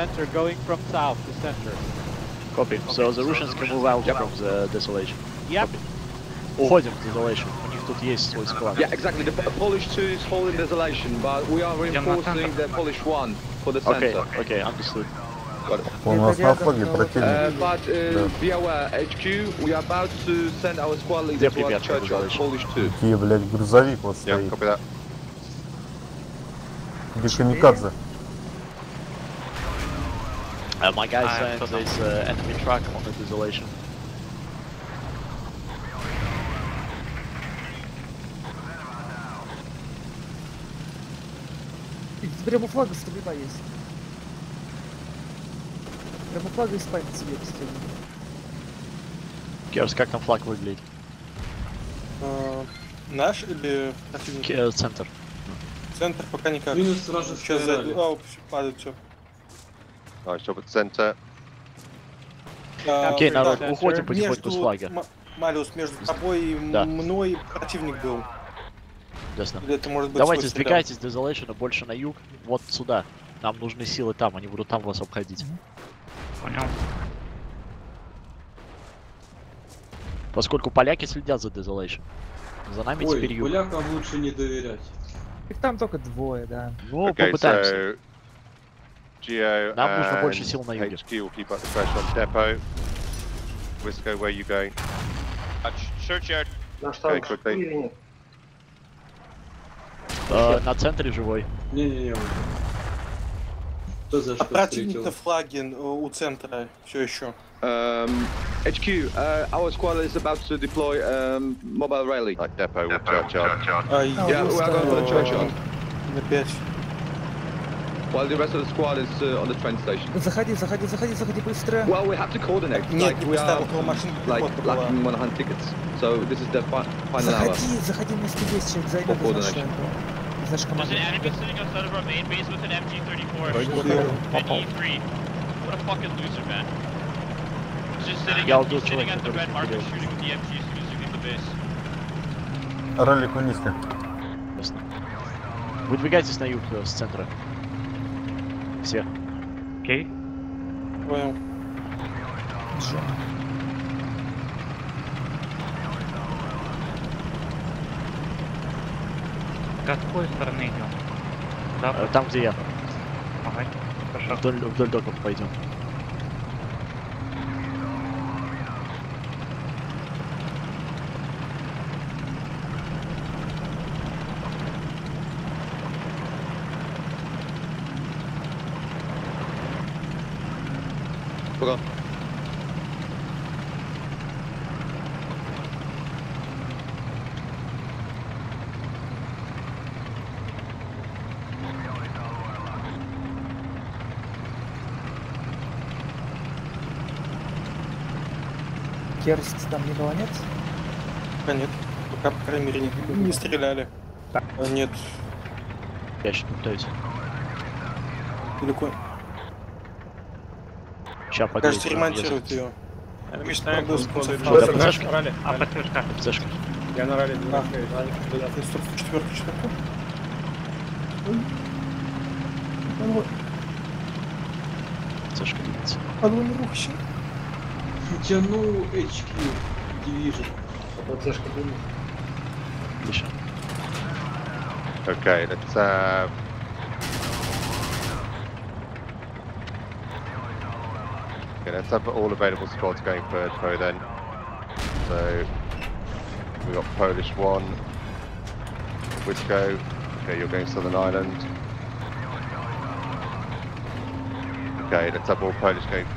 center, going from south to center. Copy. So the Russians can move out from the desolation. Yep. Уходим в desolation. У них тут есть свой склад. Yeah, exactly. The P- Polish 2 is holding desolation, but we are reinforcing the Polish 1 for the Okay, center. okay, understood. У нас на флаге Uh, противник. but uh, be aware, HQ, we are about to send our squad leader Где towards привет, Churchill, товарищ? Polish 2. Какие, блядь, грузовик вот Yeah, стоит. copy that. Uh, my guy sent кто там? this uh, enemy truck on the desolation. Прямо флага стрельба есть. Прямо флага из памяти себе стрельба. Керс, как там флаг выглядит? Э, Наш или противник? Э, Центр. Центр пока никак. Минус вражеская Сейчас за... ралли. О, всё, падает все. Nice job at the centre. Окей, народ, уходим потихоньку с флага. М- Мариус, между тобой и Да. мной противник был. Ясно. Или это может быть Давайте сдвигайтесь desolation больше на юг, вот сюда. Нам нужны силы там, они будут там вас обходить. Понял. Поскольку поляки следят за desolation. За нами Ой, теперь юг. полякам лучше не доверять. Их там только двое, да. Ну, Okay, попытаемся. so Geo Нам нужно больше and сил на юге. HQ will keep up the pressure on depot. Wisco, where are you going? Churchyard. Okay, quickly. Э, на центре живой. Не-не-не. Кто за А что противник встретил? на флаге э, у центра все еще. Um, HQ, uh, our squad is about to deploy um, mobile rally. Like depot with Churchyard. А, Yeah, we are going for the churchyard, На 5. while the rest of the squad is uh, on the train station. Заходи, заходи, заходи, заходи быстро. Well, we have to coordinate. Нет, like не we are поставил, около машин like пехота была. lacking 100 tickets. So this is the fi- final hour. Заходи, заходи, место есть, человек зайдет из Походу, нашей, значит. из нашей команды. sitting outside of our main base with an MG34. An E3. What a fucking loser, man. He's just sitting, Я at, убил he's sitting человека, at the red который marker стрелял. shooting with the MG as soon as you leave the base. Ралли Кунисты. Ясно. Выдвигайтесь на юг э, с центра. Все. Окей. Понял. Какой стороны идем? Да, Э, Там, где я. помогай. Хорошо. Вдоль, вдоль доков пойдем. Пока. Керст там никого нет? Пока нет. Пока, по крайней мере, не, не стреляли. А, Нет, Я сейчас пытаюсь. далеко. Сейчас Кажется, ремонтируют ее. Прогноз конца Что, да, фразы. ПЦшка? А, ПЦшка. ПЦшка. А, инструкция четвертый четвертый. ПЦшка двигается. Тяну HQ. Okay, let's э, Okay, let's have all available squads going third row then. So we've got Polish one, Wisco, okay you're going Southern Ireland. Okay, let's have all Polish going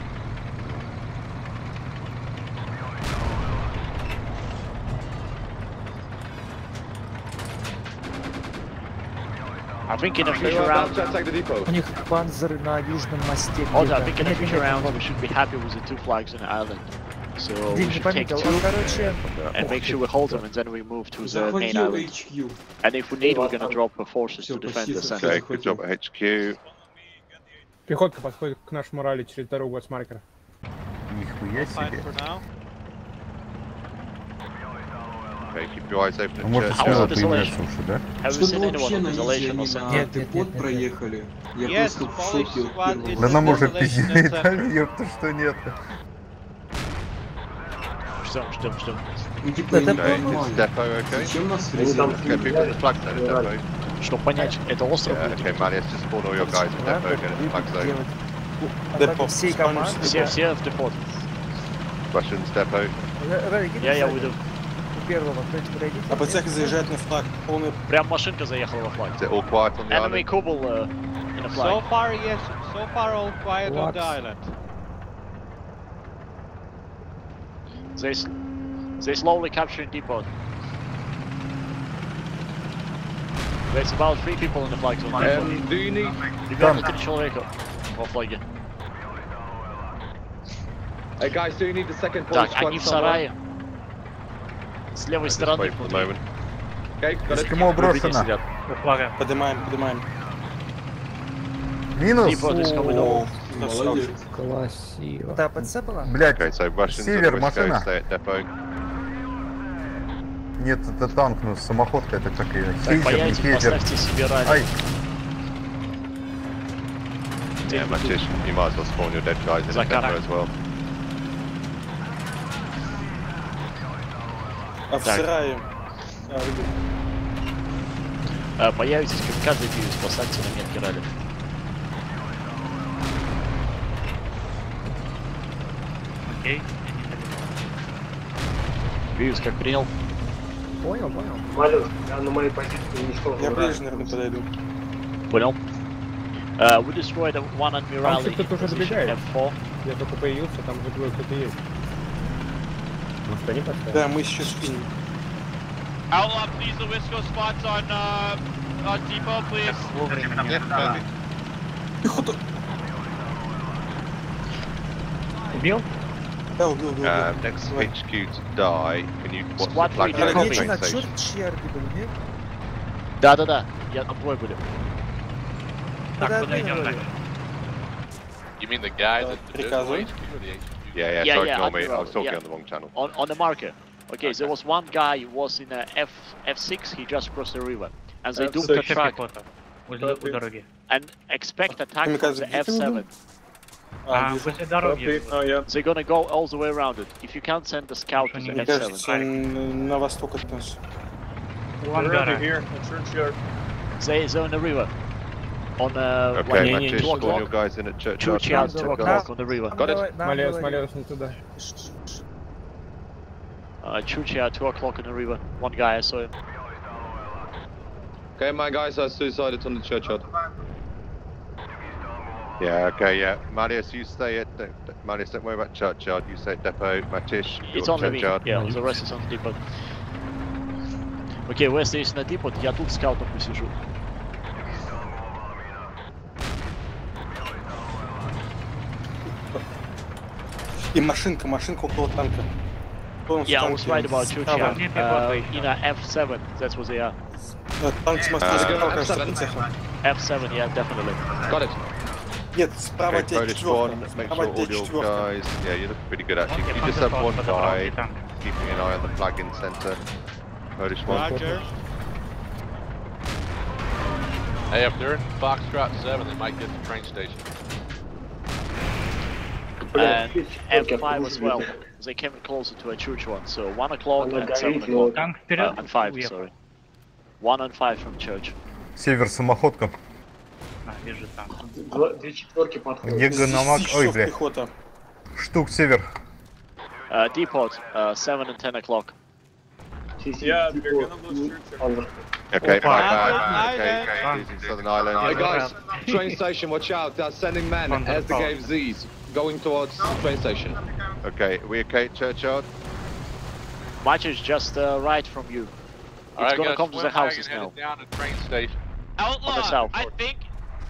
I think in a They future are round, about to attack the depot. У них панзеры на южном мосте. also I где-то. think in a Нет, future нет, round вот. we should be happy with the two flags in Ireland. So we Дим, не should take пометил. two Он, короче, and make sure we hold them and then we move to the main Захватил island. HQ. And if we need, we're gonna drop the forces Всё, to defend почти the совсем. center. Okay, good job at HQ. Пехотка подходит к нашему ралли через дорогу от маркера. Нихуя Fine себе. Okay, keep your eyes open А может church. How was смело the появляться isolation? уже, да? Have you Чтобы seen anyone вообще on на isolation or они something? на Нет, нет, нет, депот проехали. Я Yes, просто в Polish шоке Да нам уже center. дали, ёпта, что нет. Ждем, ждем, ждем. Ну типа, Это okay? зачем нас depot. Чтобы понять, это остров Yeah, делать. Депо. Спамим команды. Все, все в депот. Russians depot. Р- Рэй, иди Я, я сзади. уйду. У первого, кто-нибудь подойдите. А ПЦХ заезжает на флаг. Полный Прям машинка заехала во флаг. Is it all quiet on the Enemy island? Kubel uh, in a So flag. far, yes. So far, all quiet on the Lux. island. They, s- they slowly capturing depot. There's about three people in the flag zone. Um, do you need... Ребята, три человека во флаге. Hey guys, do you need the second Polish Так, squad они в somewhere? сарае. С левой Just стороны Внутри брошено. Поднимаем, поднимаем. Минус. Молодец. Да, была? Блять, Север, машина. нет, это танк, ну самоходка, это как ее, Так, поедете, поставьте себе радио. Ай, Yeah, Matish, you might as well spawn your dead guys in the Zakara. as well. А Так. сарае. А, появитесь камикадзе бьюсь, поставьте на метки ралли. Бьюсь, как принял. Понял, понял. Я ближе, наверное, подойду. Понял. Uh, we destroyed one admiral in position F4. Я только появился, там же двое кто-то есть. Может они поставят? Да, мы сейчас кинем. Outlaw, please, the Wisco spots on, uh, on depot, please. Пехота. Убил? Да, убил, убил. Um, next. HQ to die. Can you what's the Squad flag the coming. Ответьте train на черт, чьи арги были, нет? Да-да-да, я там двое были. Тогда отменили. You mean the guy that Приказывай. Yeah, yeah, Yeah, sorry, yeah, ignore me. I Admiral, was talking yeah. on the wrong channel. On, on the marker. Okay, there was one guy who was in a F, F6, he just crossed the river. And they duped the truck У дороги. and expect attack from Камикадзе, the где ты F7. убил? А, вижу. возле дороги. They're gonna go all the way around it. If you can't send the scout to the Мне F7. кажется, он на восток от нас. They, they're on the river. On uh, Okay, like не, Matish, не, two spawn your o'clock. guys in at Two Churchyard. chairs, Нам two говорят, o'clock on the river. Нам Got it. говорят- нам Малеус, говорят- Малеус, не туда. Uh, two chair, two o'clock on the river. One guy I saw him. Okay, my guys are suicided on the churchyard. Yeah, okay, yeah. Marius, you stay at the, Marius, don't worry about Churchyard. You stay at Depot. Matish, It's you're only me. Churchyard. Yeah, the rest is on the depot. Окей, вы остаетесь на депот, я тут скаутом посижу. И машинка, машинка около танка. Полностью Yeah, I was танки right about two справа. chair. Uh, in a F7, that's what they are. Да, Танк с моста А, забежал, F7. кажется, по цеху. F7, yeah, definitely. Got it. Нет, справа Okay, от тебя Polish четверка. one, make Справа sure от тебя all your четверка. guys, yeah, you look pretty good actually. You just have one guy keeping an eye on the flag in center. Polish one. Roger. Hey, if they're in Foxtrot 7, they might get to the train station. And F5 as well. They came closer to a church one, so 1 o'clock and 7 o'clock. Танк Uh, вперед. and 5, sorry. 1 and 5 from church. север самоходка. А, вижу танк. Где Ганамак? Десять Ой, часов бля. пехота. Штук север. Uh, depot, uh, 7 and 10 o'clock. Okay, Opa. my bad. Island, Okay, island. okay, easy Southern Island. Hey guys, train station, watch out. They're sending men as the gave Z's going towards the train station. Okay, we okay at Churchyard? Much is just uh, right from you. It's Alright, gonna gotta come to the swim back houses and now. head down to train station. On Outlaw, the south. I think.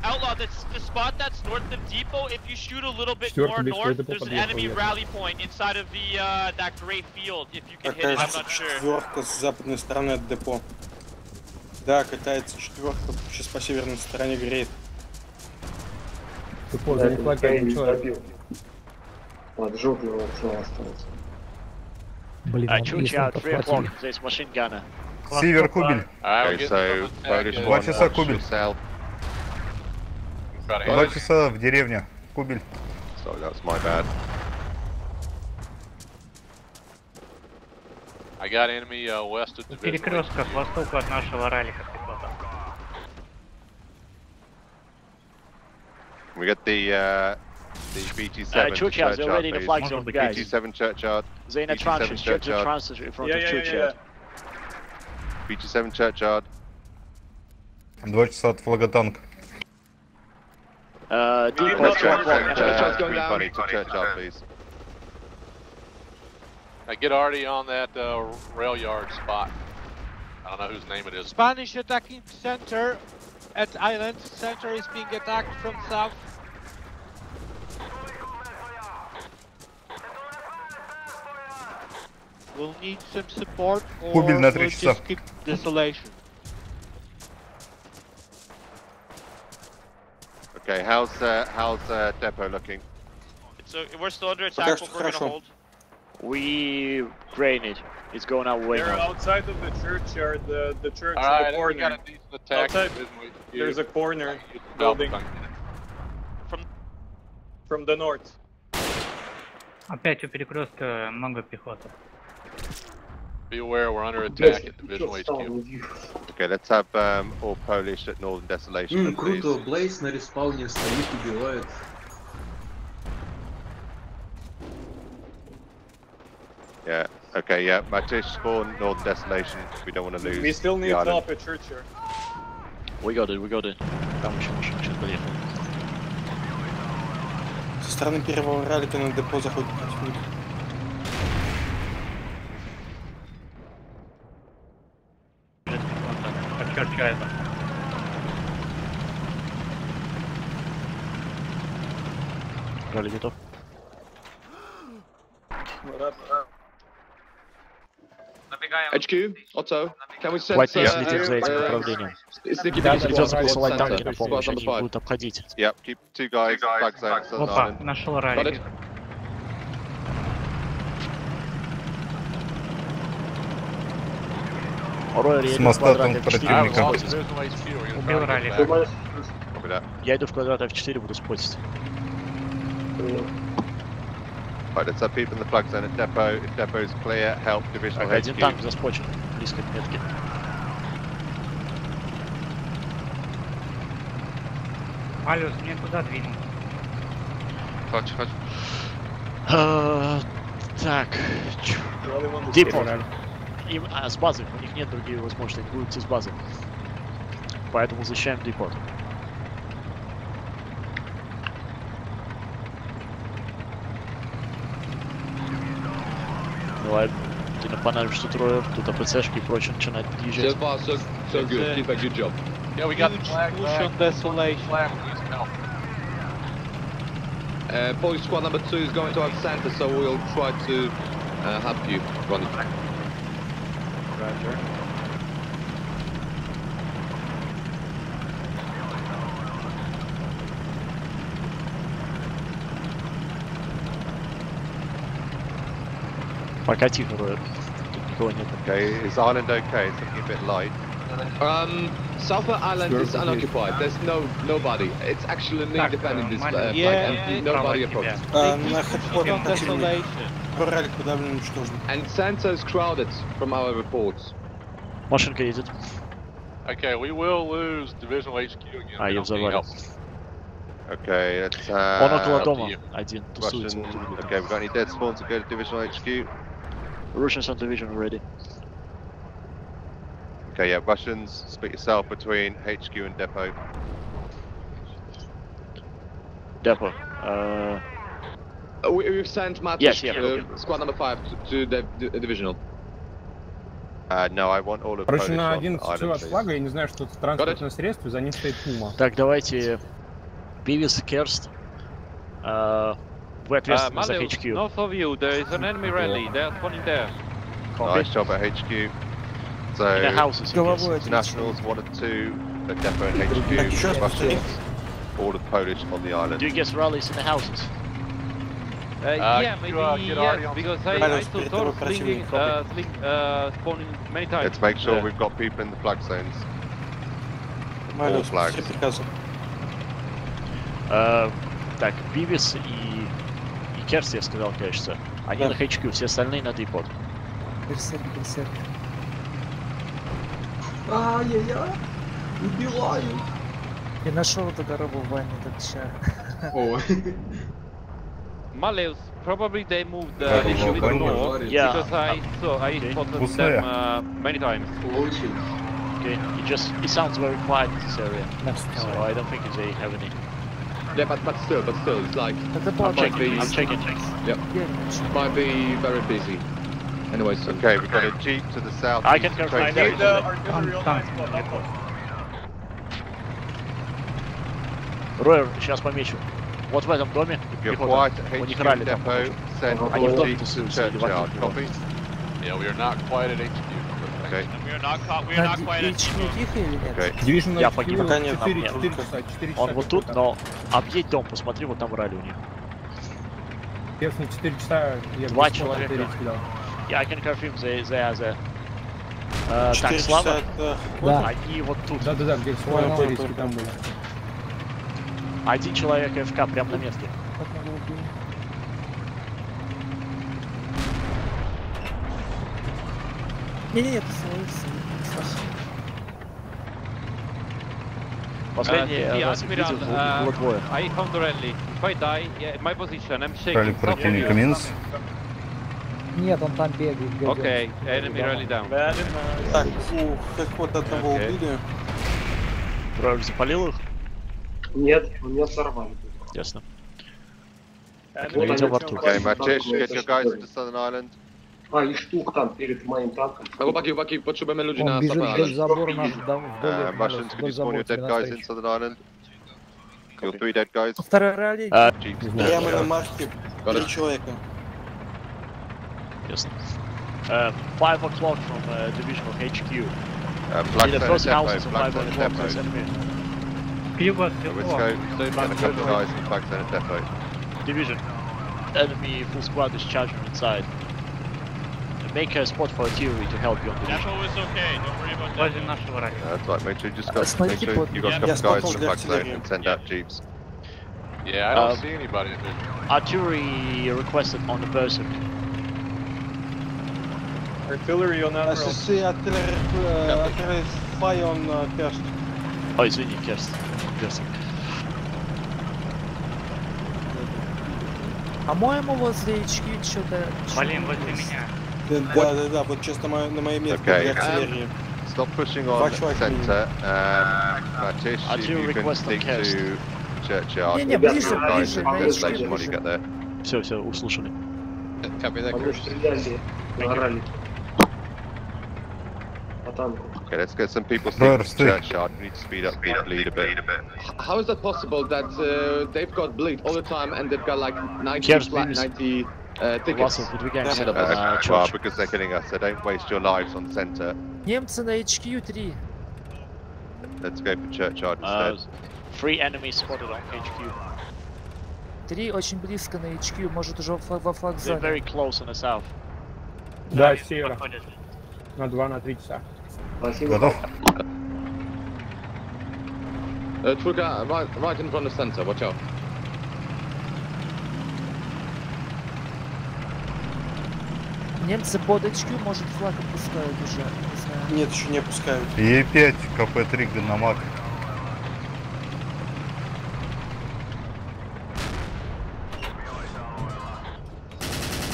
Outlaw, that's the spot that's north of Depot. If you shoot a little bit Четвертый more бит, north, Депо there's an подъехал, enemy я. rally point inside of the uh, that gray field. If you can hit it, I'm Катается not sure. четверка с западной стороны от депо. Да, катается четверка. Сейчас по северной стороне греет. Ты поза, флаг один человек. Подхватили. there's machine gunner. Север, Кубель. Alright, we're Okay, getting so some Polish attack, Два uh, часа Кубель. Два часа в деревне. Кубель. Sorry, that's my bad. I got enemy uh, west of перекрестках, HQ. востоку от нашего ралика. We got the uh, the BT7 Uh, Churchyard, they're already in the please. flag zone, Может быть, guys. BT7 Churchyard. They're in the 87 trenches, check the Churchyard. trenches in front Yeah, of yeah, yeah, Chuchi. BT7 Churchyard. Два часа от флаготанка. Uh, deep Let's left, go, one, let's one, go. yeah. Churchyard's Uh, going Green down. Bunny to Churchyard, please. Now get Artie on that uh, rail yard spot. I don't know whose name it is. Spanish attacking center at island. Center is being attacked from south. We'll need some support or Кубель на we'll три часа. just keep desolation. Okay, how's uh, how's uh, depot looking? It's uh, we're still under Пока attack, что but we're gonna хорошо. hold. We drain it. It's going our way They're now. outside of the churchyard, the, the church, Alright, the we got corner. a decent attack. Outside, at Division HQ. There's a corner Get the building Falcon. from the north. Опять у перекрестка много пехоты. Be aware we're under attack at Division HQ. Okay, let's have um, all Polish at Northern Desolation, М, please. круто, Блейз на респауне стоит, убивает. Yeah. Okay. Yeah. Matish spawn Northern Desolation. We don't want to lose. We still the need island. help at churchyard. We got it, we got it. Там еще машина сейчас подъехала. Со стороны первого ралика на депо заходит Подчеркиваю. Ралли готов. HQ, Otto, can we send... Хватит следить за этим uh, направлением. Придется посылать танки на помощь, они будут обходить. Yep. Keep two guys. Flag zone. Опа, нашел Got ралик. it? Рой, С я иду в моста квадрат там F4 Alright, противника. Убил that. Я иду в квадрат F4, буду спотить. Right. Let's people in the flag zone at depot. If depot's clear, help divisional один HQ. танк заспочен, близко к метке. Малюс, мне туда двинул. Touch, touch. А, Так, чё, Дипо. Им, а, с базы, у них нет других возможностей, они будут идти с базы. Поэтому защищаем депот. Давай, ты напоминаешь, что трое, тут АПЦшки и прочее начинает So подъезжать. far, so, so good. Keep a good job. Yeah, we got the Huge flag push on desolation. Uh, Polish squad number two is going to our center, so we'll try to uh, help you, Ronnie. Roger. You? Going in. Okay, is Ireland okay? It's looking a bit light. Um, Southern Ireland is unoccupied. There's no nobody. It's actually an independent uh, display. Yeah, yeah, nobody approaches. Yeah. Um, They на keep pushing хедпорт on противник. desolation. Второй ралик подавлен уничтожен. And center is crowded from our reports. Машинка едет. Okay, we will lose Divisional HQ again. А, We ее don't need взорвали. help. Okay. Let's. Он около Uh, дома. you. Один тусуется. Russian. вот тут. Okay. We've got any dead spawns to go to divisional HQ? Russians on division ready. Okay. Yeah. Russians. Split yourself between HQ and depot. Depot. Uh, Uh, we, we've sent Matt, Yes, yeah, uh, okay. squad number five to, to the, the divisional. Uh, no, I want all of Короче, Polish на on 11 island, от please. флага, я не знаю, что это транспортное средство, и за ним стоит Пума. так, давайте. Бивис, Керст. Uh, вы ответственны за Malu, HQ. north of you, there is an enemy rally. They're spawning there. Copy. Nice job at HQ. In So, the houses. I guess. internationals one and two at depot and Так, еще раз HQ. повтори. Russians. All of Polish on the island. Do you guess rallies in the houses? Uh, Uh, yeah, maybe uh, yes, because I, I slinging, uh, sling, uh, spawning many times. Let's make sure Yeah. we've got people in the flag zones. Нормально, flags. Э, так, Бивис и, и Керст, я сказал, кажется. Они Да. на HQ, все остальные на Депот. Берсерк, берсерк. Ай-яй-яй. Убиваю. Я нашел эту дорогу в ванне, так ща. О, Maleus, probably they moved uh, Как a little его bit понял? more Yeah. because I saw I Okay. spotted Пустая. them uh, many times. очень. Okay, it just it sounds very quiet in this area, so I don't think they have any. Yeah, but, but still, but still, it's like, Это I'm было checking, I'm checking. might be very busy. Anyway, so Okay, we've got a jeep to the south. I can confirm train that. station. Ройер, сейчас помечу. Вот в этом доме. Пехота. У них ралли там. Они в дом тусуются или в churchyard. окно. Copy? Yeah, we are not quite at HQ. Okay. We are not caught. We are На not quite at HQ тихо или нет? Okay. Division Я погиб. Пока нет, 4, нет. 4 часа, 4 часа. Он вот тут, но объедь дом, посмотри, вот там ралли у них. Верхние 4 часа я Два человека. Yeah, I can confirm they, they are there. Э, так, 4 Слава, часа. Да. они вот тут. Да-да-да, где Слава там были. Один человек ФК прямо на месте. Не-не-не, это. Последний Uh, раз the видел, было uh, было двое. I found the rally. If I die, yeah, my position, I'm Ралли shaking. Противника you. минус. Нет, он там бегает. где Okay, enemy rally down. Так, ух, как вот одного Окей. убили. Ройер запалил их? Нет, меня взорвали. Ясно. Вот Видел они во рту. Okay, там Matish, танковые get your guys зашли. into Southern Ireland. А, и штук там перед моим танком. chłopaki, chłopaki, potrzebujemy ludzi na Он бежит Sapale. вдоль забора на вдоль Uh, вдоль Russians, could you вдоль spawn your забора dead тебе guys in навстречу. Southern Ireland? Your three dead guys. Второй ралли. А, Jeeps. Прямо на марке. Got Три it. человека. Ясно. Uh, five o'clock from uh, division of HQ. Uh, flag In the center first depot, houses of flag five center o'clock, depot. there's enemy. So let's go, get a couple of guys in flag center depot. Division. Enemy full squad is charging inside. Make a spot for artillery to help you on the division. Depot is okay. Don't worry about that. Uh, that's right, make sure you just got, Смотрите, make sure под- you got a Я couple of guys спокойно in the flag zone артиллерию. and send out jeeps. Yeah, I don't Um, see anybody in there. Artillery requested on the Berserk. SSC artillery, uh, artillery fire on uh, first. Ой, извини, Керст. Берсерк. По-моему, возле HQ что-то... Блин, возле меня. Да, да, да, вот сейчас на, моей- на моей метке Okay, для um. Stop pushing on Watch centre. Um, Matish, see if you can stick to churchyard. Не-не, Get ближе, ближе, на HQ ближе. get there. Все, все, услышали. Они стреляли, орали. По танку. Okay, let's get some people Brother, sticking to stick. churchyard. We need to speed up the bleed a bit. How is that possible that uh, they've got bleed all the time and they've got like 90, Here's flat, Beavis. 90 uh, tickets? Васов, выдвигаемся Да, на Uh, well, church. because they're killing us, so don't waste your lives on centre. Немцы на HQ 3. Let's go for churchyard Uh, instead. three enemies spotted on HQ. 3 очень близко на HQ, может уже во, во флаг They're зоне. very close on the south. Да, с севера. На 2 на 3 часа. Спасибо. Готов? Uh, right, right in front of center, watch out. Немцы под HQ, может флаг опускают уже. Не знаю. Нет, еще не опускают. Е5, КП-3, Ганамак.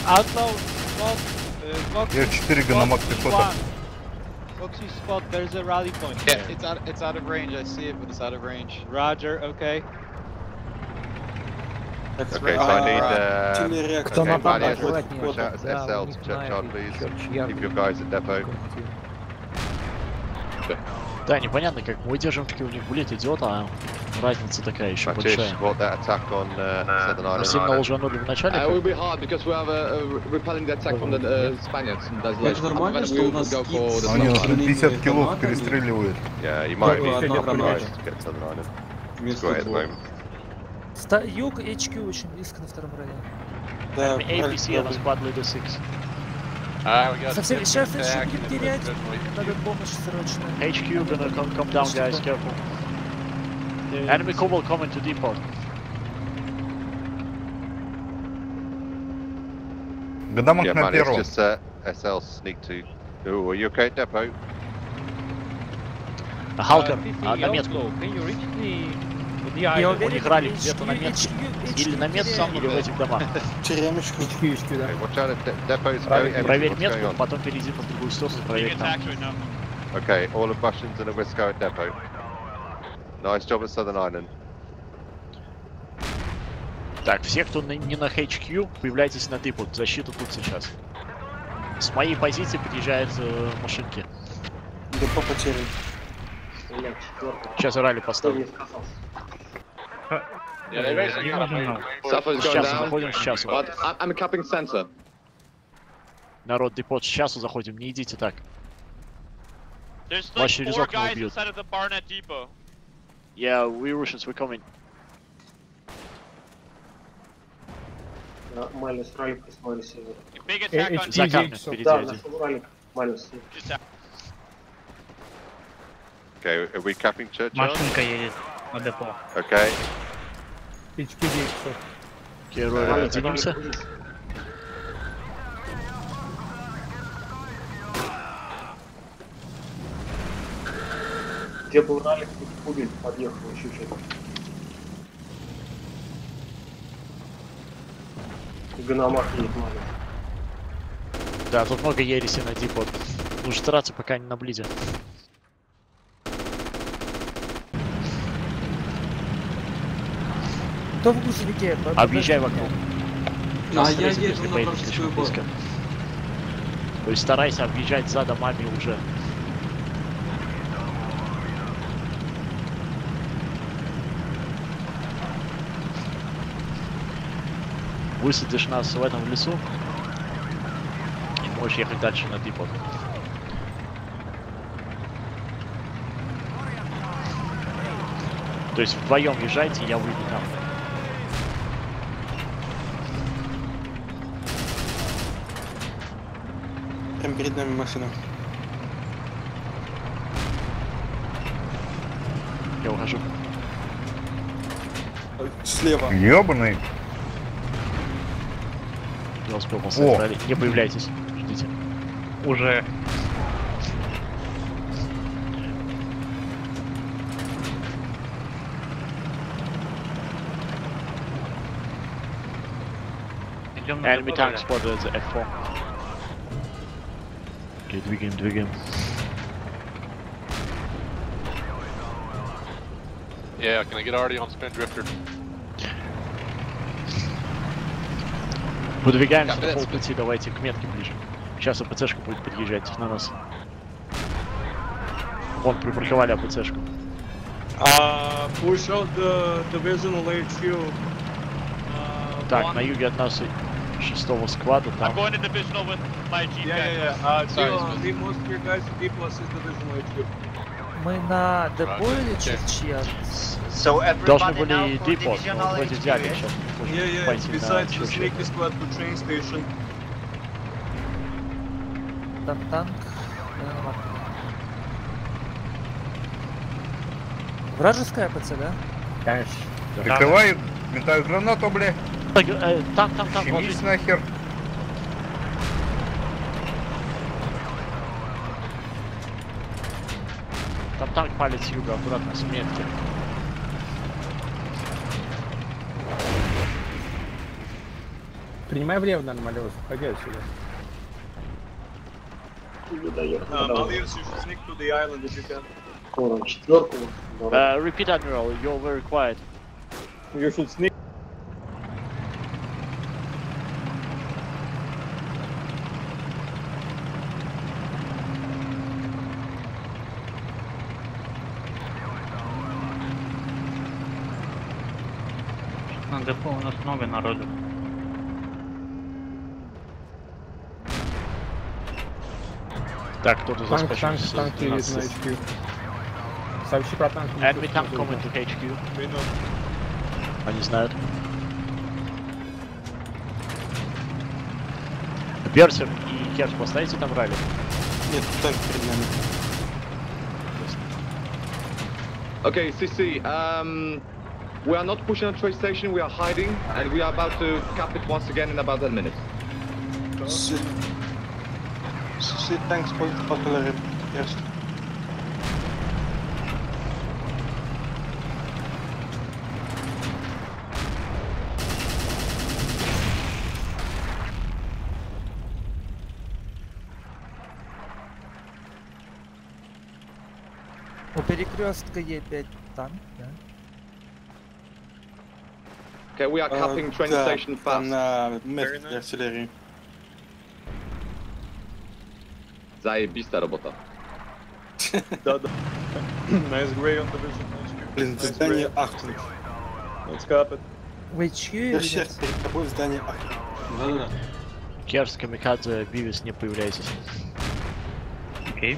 Outlaw, spot, uh, Е4, Ганамак, пехота. What's your spot? There's a rally point. Yeah, there. it's out. It's out of range. I see it, but it's out of range. Roger. Okay. That's okay, so I need. Uh, uh okay, Valiant, watch out as SL to check out, please. Keep your guys at depot. Okay. Да, непонятно, как мы держим таки у них булет идет, а разница такая еще большая. Uh, сильно лжанули в начале. Uh, как- uh, uh, uh, Это нормально, что у нас Они South нас на Island. 50 килов перестреливают. Юг HQ очень близко на втором районе. Да, APC on squad leader 6. Alright, we got Совсем fifth сейчас attack HQ and терять. good wait. Надо помощь срочно. HQ gonna come, come down, guys, careful. Enemy Cobalt coming to depot. Гномок Yeah, на man, it's первом. just uh, SL sneak to. Oh, are you okay, Depot? Халка, Uh, а, на 50 метку. Oslo, Can you reach the, Я? У уверен, HQ, где-то на. HQ, Или на метке, теряем. или в этих домах. Черемечку. HQ, HQ, да. Проверь метку, потом перейди на другую сторону, проверь там. Okay, all of Russians and a Wisco at Depot. Nice job at Southern Island. Так, все, кто на- не на HQ, появляйтесь на депо. Защита тут сейчас. С моей позиции подъезжают э, машинки. Депо потерян. Блядь, четвертый. Сейчас ралли поставлю. мне сказал? Yeah, they basically got a Suffer's going Сейчас down. заходим, сейчас. But I'm, I'm capping center. Народ, депо, сейчас заходим, не идите так. There's Watch like через four окна guys убьют. inside of the Barnett Depot. Yeah, we Russians, we're coming. Да, Малис, ралик, посмотри север. Big Э, attack HQ, on За камнем X, впереди Да, один. нашел ралик. Малис, север. attack. Okay, are we capping Churchill? едет На депо. HQ X. Герой, Да, разделимся. Где был ралик, тут пуль подъехал еще что-то. Гономах едет Малис. Да, тут много ереси на депо. Нужно стараться, пока не наблизи. Кто в грузовике? Объезжай вокруг. А я еду на близко. То есть старайся объезжать за домами уже. Высадишь нас в этом лесу и можешь ехать дальше на депот. То есть вдвоем езжайте, я выйду там. Перед нами машина. Я ухожу. Слева. Ёбаный. Я успел ралли. Не появляйтесь. Ждите. Уже. Enemy tank spotted at the F4. Окей, двигаем, двигаем. Yeah, can I get already on Spin Drifter? Выдвигаемся на полпути, давайте к метке ближе. Сейчас АПЦшка будет подъезжать на нас. Вон, припарковали АПЦшку. Uh, push out the divisional HQ. Uh, Так, на юге от нас шестого склада, I'm там going to divisional with my Jeep Yeah, yeah, yeah. Uh, Sorry, Smith. leave most of your guys to D plus is divisional HQ. Мы на депо или чья? So должны были for депот, но вроде взяли yeah? сейчас. Можем Yeah, yeah. пойти на Besides the Черчилля. sneaky squad to train station. Там танк. Вражеская АПЦ, да? Конечно. Прикрываю, метаю гранату, бля. Э, Там, там, там, Щемись ложись. нахер. Танк палит с юга, аккуратно, с метки. Принимай влево, наверное, Малеус. Уходи отсюда. Uh. Maldives, you should sneak to the island if you can. Четверку. Uh, repeat, Admiral, you're very quiet. You should sneak. На депо у нас много народу. Так, кто-то заскочил танк, танк 12. HQ. Сообщи про танк. Enemy tank coming to HQ. Они знают. Берсер и Керш поставите там ралли? Нет, танк перед нами. Okay, CC, um, we are not pushing a train station, we are hiding, and we are about to cap it once again in about 10 minutes. C- CC tanks point popular first. У перекрестка Е5 танк, Okay, we are capping train Да, station там fast. на метке для артиллерии. Заебистая работа. Nice gray on division HQ. Блин, Nice gray. Ахтунг. Let's cap it. В HQ или Берсерк нет? перед тобой в здании Ахтунг. Да-да-да. Керш, Камикадзе, Бивис, не появляйтесь. Окей.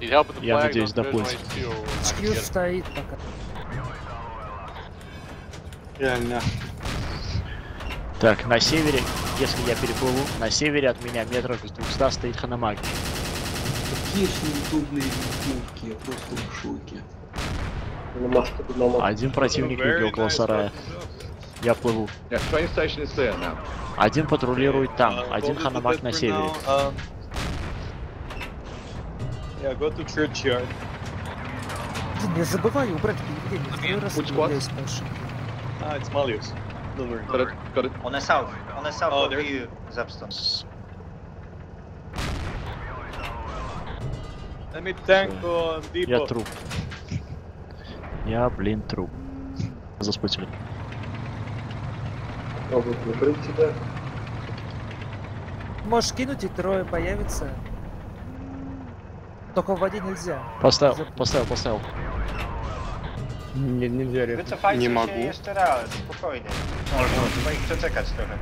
The Я надеюсь, Don't доплыть. it. стоит пока. Реально. Так, на севере, если я переплыву, на севере от меня метров с 200 стоит Ханамаг. Какие ж неудобные винтовки, я просто в шоке. Один противник убил около сарая. Я плыву. Один патрулирует там, Uh, один dead на севере. um, Yeah, go to churchyard. Блин, я забываю убрать переведение. Второй Ah, it's Malius. Don't worry. Got it, got it. On the south, on the south Oh, of there- you, Zapston. Enemy tank on Я depot. труп. Я, блин, труп. Заспутили. Попробуй накрыть тебя. Можешь кинуть, и трое появится. Только в воде нельзя. Поставил, Забыл. поставил, поставил. Fight Не you могу. się jeszcze raz, spokojnie. Można ich przeczekać trochę.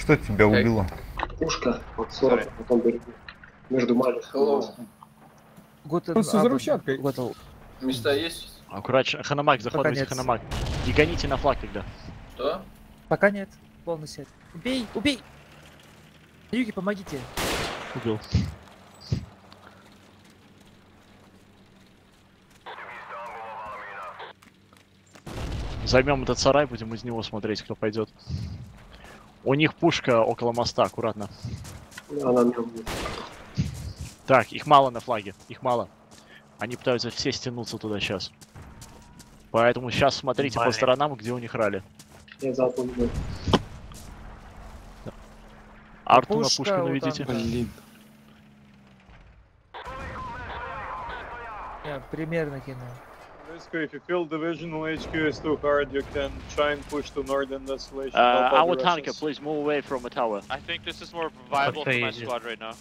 Что тебя убило? Пушка под 40, Sorry. потом берегу. Между маленькими. Гутен Просто за Абен ручаткой. готов. Места есть? Аккуратно. Ханамаг, захватывайте Наконец. Ханамаг. Не гоните на флаг тогда. Что? Пока нет. Полный сет. Убей, убей! На юге помогите. Убил. Займем этот сарай, будем из него смотреть, кто пойдет. У них пушка около моста, аккуратно. Она мне убьет. Так, их мало на флаге, их мало. Они пытаются все стянуться туда сейчас. Поэтому сейчас смотрите по Блин. сторонам, где у них рали. Я запомнил. Арту на Пушка пушку наведите. Блин. Я примерно кинул. Basically, if you feel divisional HQ is too hard, you can try and push to northern desolation. Uh, help out our the tanker, Russians. please move away from the tower. I think this is more viable for my squad right now.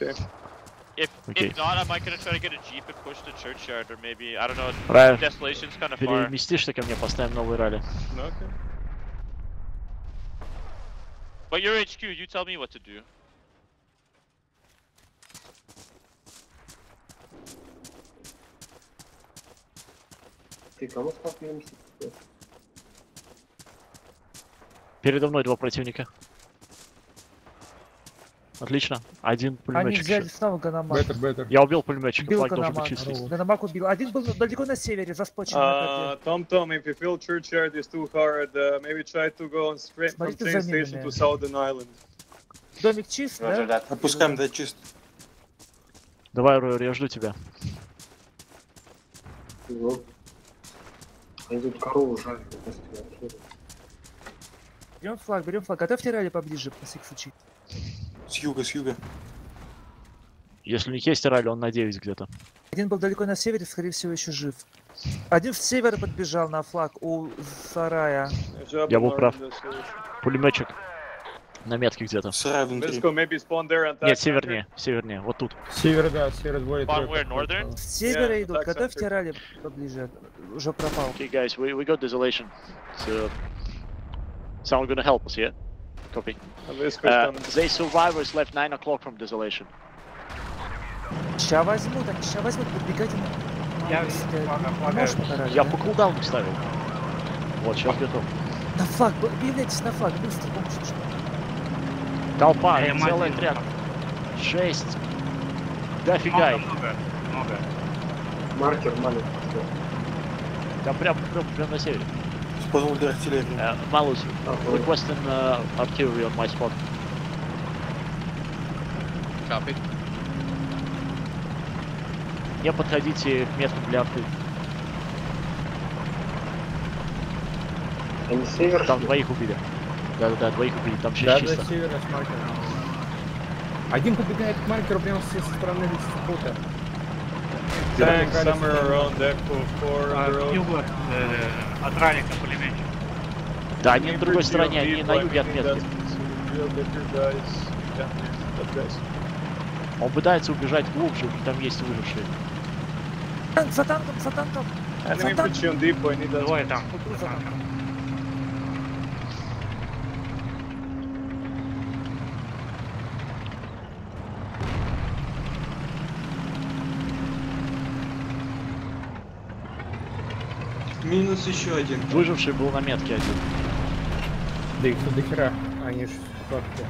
Okay. If Okay. if not, I might gonna try to get a jeep and push to churchyard or maybe I don't know. Right. Desolation's kind of far. Переместишься ко мне, поставим новый ралли. Okay. But you're HQ. You tell me what to do. Ты кому сталкиваемся? Передо мной два противника. Отлично. Один Они пулеметчик. взяли еще. снова Ганамак. Better, better. Я убил пулеметчика, Убил флаг должен быть чистый. Ганамак убил. Один был далеко на севере, заспочен на Uh, Tom Tom, if you feel churchyard is too hard, uh, maybe try to go on straight from train station to Southern Island. Домик чист, да? Опускаем до чист. Давай, Ройер, я жду тебя. Ну. Они тут корову костре. Берем флаг, берем флаг. Готовьте ралли поближе, по всякий случай. С юга, с юга. Если у них есть ралли, он на 9 где-то. Один был далеко на севере, скорее всего, еще жив. Один в север подбежал на флаг у сарая. Я был прав. Пулеметчик. На метке где-то. Сарай внутри. Let's go, maybe spawn there and Нет, севернее, севернее, вот тут. Север, да, север двое? С севера идут, center. ралли поближе. Уже пропал. Okay, guys, we, we got desolation. So, someone gonna help us, yeah? Copy. Uh, they survivors left 9 o'clock from desolation. Ща возьмут, они ща возьмут, подбегайте Я Я по кулдауну ставил. Вот, сейчас готов. На флаг, б- объявляйтесь на флаг, быстро, помощь. Толпа, Я целый отряд. Шесть. Дофига их. Много, много. Маркер маленький. Там прям, прям, прям на севере. Использовал для артиллерии. Uh, Malus, Ага. requesting uh, artillery on my spot. Copy. Не подходите к меткам для арты. Они север. Там двоих убили. Да-да-да, двоих убили, там шесть Да, чисто. да, севера с маркером. Один подбегает к маркеру прямо со стороны лесопута. Tank somewhere around Echo 4 on the road. От ралика пулеметчик. Да, они на другой стороне, они на юге от метки. Он пытается убежать глубже, там есть выжившие. За танком, за танком. Enemy За танком. bridge on deep, I need that. Двое там. Минус еще один. Выживший был на метке один. Да их тут дохера. Они ж в факте.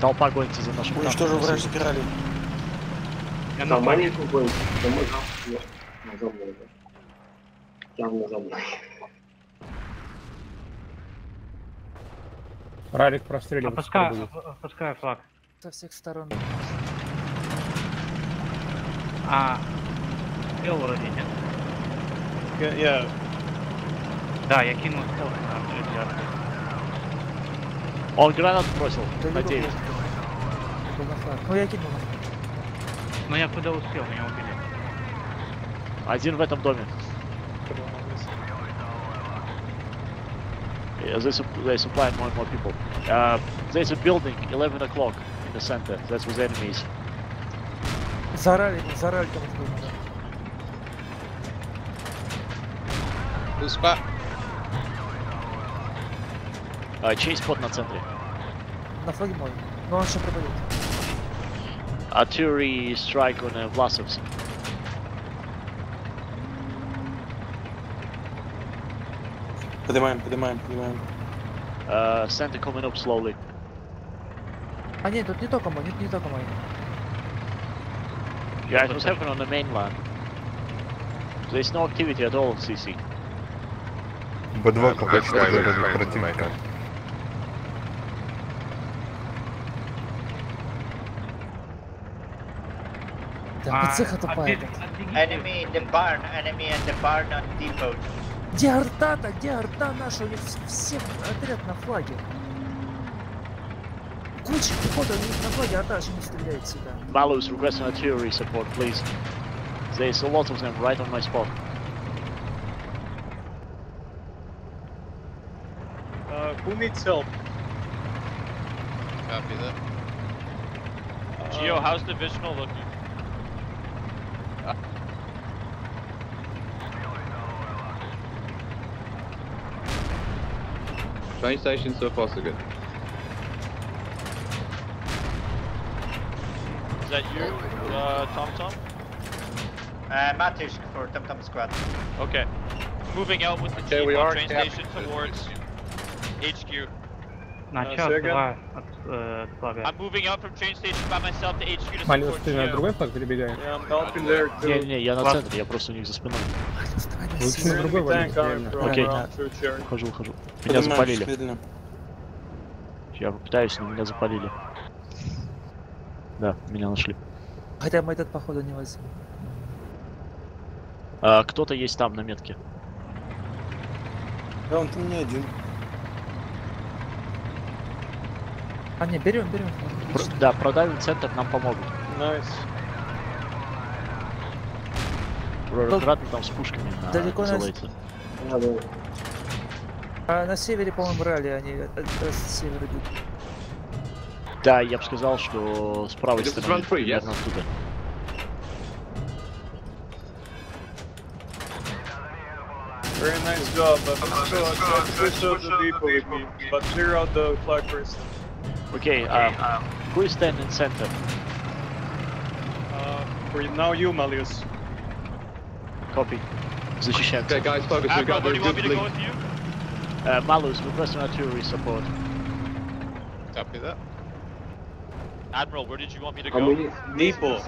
Толпа гонится за нашим Уничтожил танком. вражеский ралли. Я Там на маленькую гонку. Домой. На за мной. Явно за мной. Ралик простреливается. Опускаю, скоро будет. опускаю флаг. Со всех сторон. А, стрел вроде нет. Yeah, yeah. Да, я кинул стрел на Он гранату бросил, Да на либо 9. плохо. Был на флаг. Ну я кинул. Но я куда успел, меня убили. Один в этом доме. Yeah, they, sup- they supply more and more people. Uh, there's a building, 11 o'clock in the center. That's with enemies. За раликом, за раликом открыл, да. Blue spot. Uh, чей спот на центре? На флаге мой. Но он сейчас пропадет. Artillery strike on uh, Vlasovs. Поднимаем, поднимаем, поднимаем. Uh, center coming up slowly. А нет, тут не только мой, нет, не только мой. Yeah, it was happening on the mainland. There's no activity at all, CC. Б2 This какой-то guy was говорит trying to противника. make it. Да, А, пацеха тупая. отбег- отбеги. Enemy in the barn, enemy in the barn on depot. Где арта-то? Где арта наша? У них вс- все отряд на флаге. Куча пехоты, у них на флаге арта аж не стреляет сюда. Malus requesting artillery support, please. There's a lot of them right on my spot. Uh, who needs help? Copy that. Geo, how's divisional looking? Train station so far so good. Is that you, uh, Tom Tom? Uh, Matish for Tum Tum Squad. Okay. Moving out with the Okay, team we on are train captured. station towards HQ. На Uh, час second. два от, э, от флага. I'm moving out from train station by myself to HQ to Малюс, support ты на Geo. другой флаг перебегаешь? Yeah, I'm helping there too. Не-не, я на Ладно. центре, я просто у них за спиной. Окей. Ухожу, ухожу. Меня запалили. Я пытаюсь, но меня запалили. Да, меня нашли. Хотя мы этот походу не возьмем. А, кто-то есть там на метке. Да, он там не один. А не, берем, берем. Про- да, продавим центр, нам помогут. Nice. Ро- Аккуратно там с пушками на- Далеко. Надо. А на севере, по-моему, ралли, они э, э, с севера идут. Да, я бы сказал, что с правой стороны, run free, yes. оттуда. Very nice job. Uh, let's go outside, push out the depot but clear out the flag first. Okay, um, who is standing in center? Uh, for now, you, Malleus. Copy. Защищаем. Okay, guys, focus. We Admiral, got where a do you want good me to go link. with you? Uh, Malus, requesting artillery support. Copy that. Admiral, where did you want me to go? Амуниция. Depot.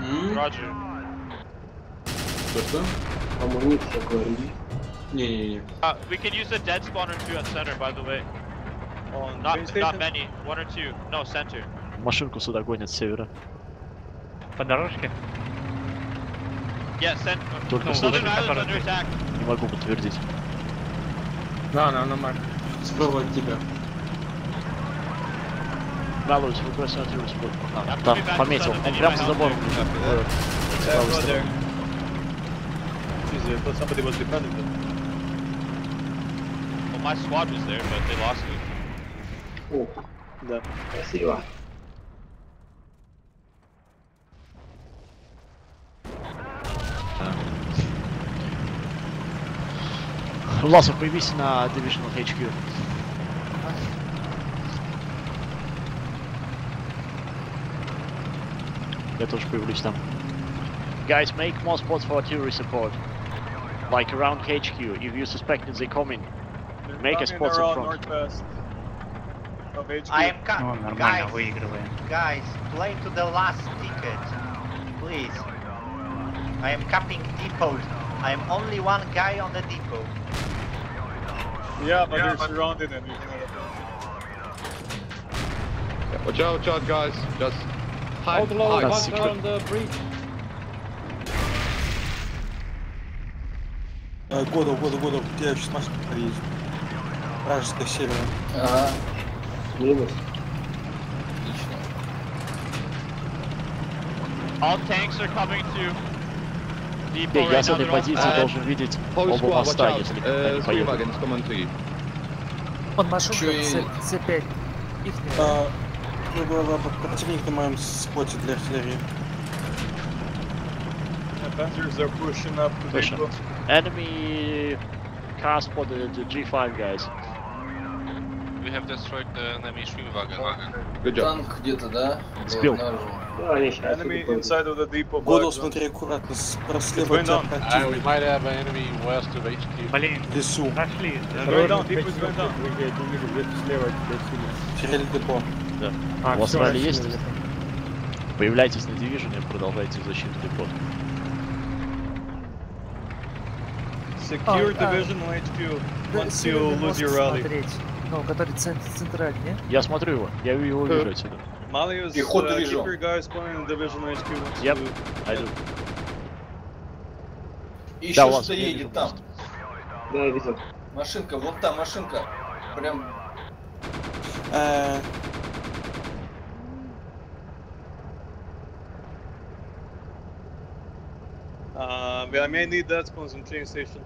М? Roger. Что, что? Амуниция, говори. Не-не-не. Uh, we can use the dead spawn or two at center, by the way. On Not, train not station? many. One or two. No, center. Машинку сюда гонят с севера. По дорожке? Yeah, center. Только No. Southern Island's under attack. Не могу подтвердить. Да, на, на марк. Справа от тебя. Malus, requesting artillery support. А, Я там, пометил. Он дадим прям за забором. Somebody was defending them. Well, my squad was there, but they lost it. О, Да. спасибо. Власов, появись на Divisional HQ. Я тоже появлюсь там. Guys, make more spots for artillery support. Like around HQ, if you suspect that they're coming. They're Make a coming spot in around front. northwest of HQ. I am ca- О, нормально, guys, выигрываем. guys, play to the last ticket, please. I am capping depot. I am only one guy on the depot. Yeah, but they're surrounded and you can... Watch out, watch out, guys. Just hide. Outlaw hide. That's bunker on the bridge. Э, Годов, Годов, Годов, я сейчас машину подъедет. Вражеская севера. Ага. Минус. Отлично. All tanks are coming to Окей, я с этой позиции Uh, должен видеть оба моста, если Uh, to you. Он машинка Чё и- С- С5. Их А, ну, бла, противник на моем споте для артиллерии. The Panzers are pushing up to Pushing. depot. Enemy car spotted the G5 guys. We have destroyed the enemy stream wagon. Good job. Танк где-то, да? Сбил. Обнаружил. Enemy inside of the depot. Годов, flag zone. смотри аккуратно, справа It's слева going от тебя down. Uh, we противник might have an enemy west of HQ. Блин, лесу. прошли. Going down, depot is going down. Я не вижу, где-то слева. Теряли депо. А, У вас ралли есть? Появляйтесь на дивизионе, продолжайте защиту депо. Secure А, а. division HQ Да, once you lose your rally. смотреть. Ну, который цен- центральный? Я смотрю его, я его вижу отсюда. Пехоту uh, вижу. keep your guys going in division HQ once Yep. you... Айду. Еще Да, я едет там. Да, я видел. Машинка, вон там машинка. Прям Э, Uh, I may need that spawns on train station.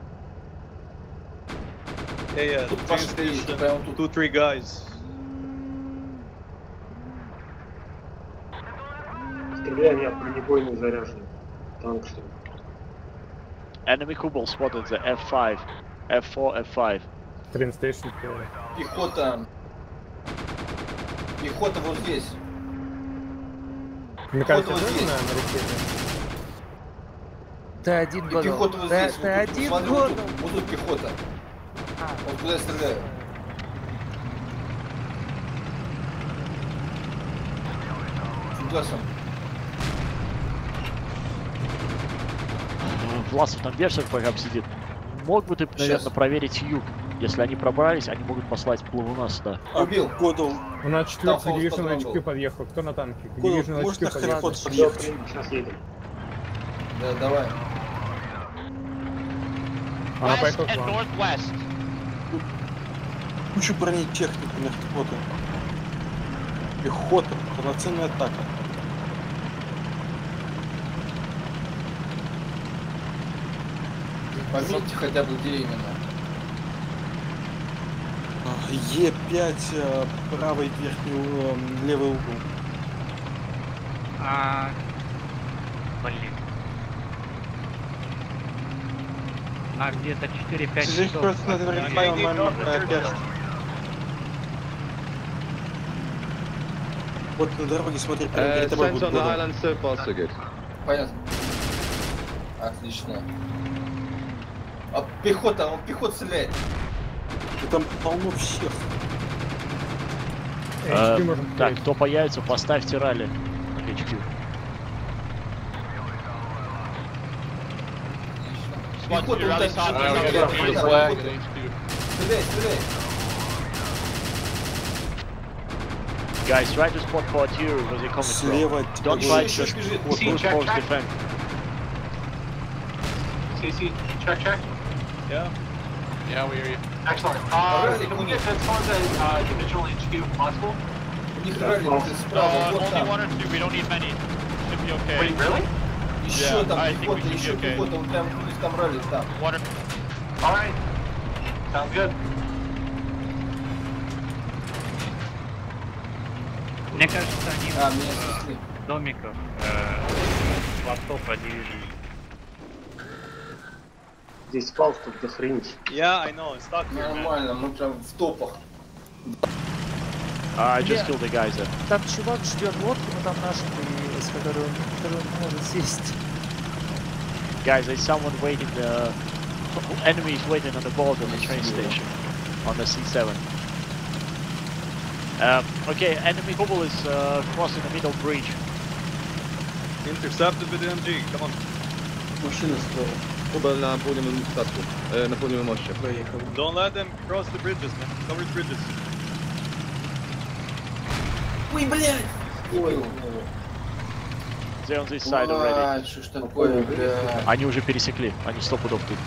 Yeah, yeah, Тут train station. прямо тут. Two, three guys. Стреляй, меня бронебойный заряжен. Танк что ли? Enemy Kubel spotted the F5. F4, F5. Train station. Пехота. Пехота вот здесь. Мне кажется, вот здесь. Т1 И годов. пехота вот здесь. Вот тут. Т1 Смотри, вот тут, годов. вот тут пехота. А. Вот куда я стреляю. Фугасом. Власов там Берсерк пока сидит. Мог бы ты, наверное, Щас. проверить юг? Если они пробрались, они могут послать плавуна сюда. Убил. Годов, У нас Division патрон HQ был. подъехал. Кто на танке? Можно HQ подъехал. хеликот подъехать? Сейчас едем. Да, давай. Она West поехала к and вам. northwest. Кучу бронетехники на пехоты. Пехота, полноценная атака. Пометьте хотя бы где именно. А, Е5, э, правый верхний левый угол. А... Блин. На где-то 4-5 Чужих часов. Вот на дороге смотри, прямо перед тобой sense будет island. Понятно. Отлично. А пехота, он пехот стреляет. Да Там полно всех. Э, можем так, кто появится, поставьте ралли на HQ. Squad Пехота, 2, rally вот top. так, Alright, we пехота, got free пехота, flag пехота. at HQ. Стреляй, стреляй. Guys, try to spot for artillery where they're coming from. Слева от тебя Don't Еще, try еще just бежит. brute force defend. CC, check, check. Yeah. Yeah, we hear you. Excellent. Uh, Ралли, can we Куни. get as far as the uh, individual HQ if possible? У них ралли вот справа, Uh, вот only там. one or two, we don't need many. Should be okay. Wait, really? Еще Yeah, там I think we пехота, should be еще okay. Там ралли, там. Or All right. Sounds good. Мне кажется, они А, меня снесли. в домиках э, востопа дивизии. Здесь фаустов до хренища. Yeah, I know. It's stuck here, man. Нормально, мы прям в топах. Uh, I just killed the guys there. Там чувак ждет лодку, но там наша появилась, которую он, которую он может сесть. Guys, there's someone waiting the... Enemy is waiting on the board on the train station. On the C7. Um, okay, enemy Hubble is uh, crossing the middle bridge. Intercepted with MG. Come on. Машина справа. Kuba na południowym statku, e, na południowym moście. Don't let them cross the bridges, man. Cover the bridges. Ой, блядь! Ой, They're on this side already. Что ж такое, бля. Они уже пересекли, они сто пудов тут.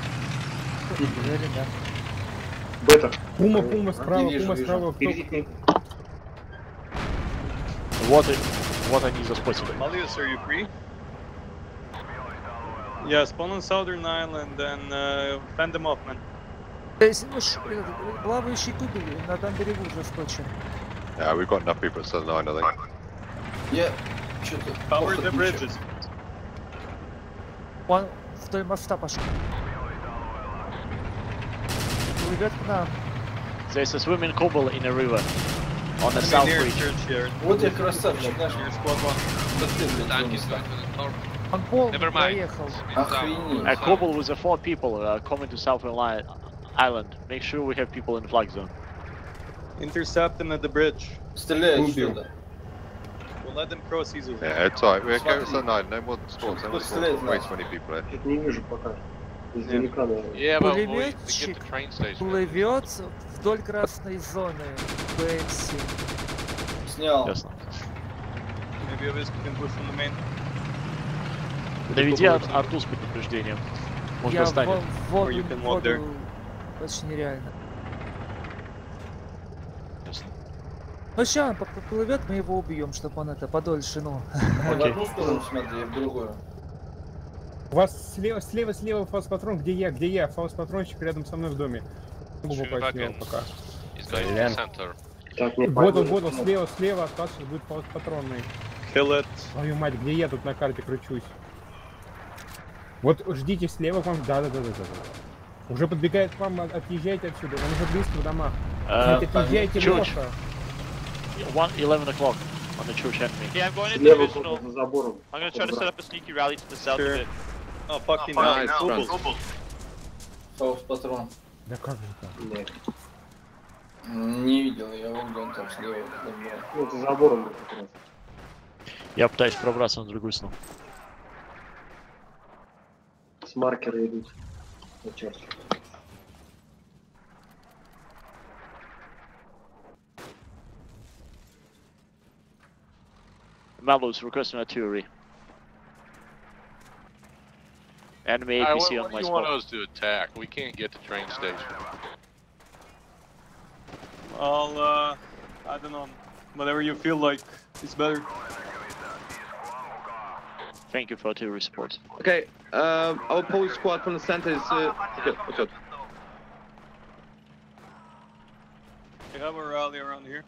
Бета. Пума, пума справа, вижу, пума вижу. справа. Впереди к ним. Вот, и, вот они и заспотили. Malleus, are you free? Yeah, spawn on Southern Island and uh, fend them off, man. Этот, плавающий кубель на том берегу уже скотчен. Yeah, we've got enough people at Southern Line, I think. Я что-то... Cover the bridges. Он вдоль моста пошел. Плывет к нам. There's a swimming cobble in a river. On the Enemy south near bridge. churchyard. Вот я красавчик, наш Near squad one. зацеплен. Он полный Never mind. проехал. Охренеть. A cobble with the four people uh, coming to Southern Li- Island. Make sure we have people in flag zone. Intercept them at the bridge. Стреляет Убил. We'll let them cross easily. Yeah, it's alright. We're going to Смотри. Southern Line. No more spawns. No more spawns. Way too many people here. Не вижу пока. Yeah, but we, get the train station. плывет вдоль красной зоны БФС. Снял. Ясно. Maybe a whisk can push from the main. Доведи ар- арту с предупреждением. Может Я достанет. воду, Or you can в walk there. воду почти нереально. Ну сейчас он поплывет, мы его убьем, чтобы он это подольше, ну. В одну сторону смотри, в другую. У вас слева, слева, слева фаус-патрон. Где я, где я? Фаус-патрончик рядом со мной в доме. Могу попасть back в него in. пока. Так, не Вот он, вот он, слева, слева от вас будет фаус-патронный. Kill it. Твою мать, где я тут на карте кручусь? Вот ждите слева к вам. Да, да, да, да, да. Уже подбегает к вам, от- отъезжайте отсюда. Он уже близко в домах. Нет, отъезжайте Чуч. One, 11 o'clock on the church enemy. Yeah, I'm going into за забором. I'm gonna try to set up a sneaky rally to the south Sure. of it. Oh, fucking Nice, hell. Franz. Фаус-патрон. Да как же так? Нет. Не видел, я вот он там слева. Ну, за забором как раз. Я пытаюсь пробраться на другую сторону. С маркера идут. На черт. Malus requesting artillery. Enemy Alright, APC what, on what my do you want spot. us to attack? We can't get to train station. I'll, uh, I don't know. Whatever you feel like is better. Thank you for artillery support. Okay, um, our Polish squad from the center is. Uh, okay, watch out. We have a rally around here.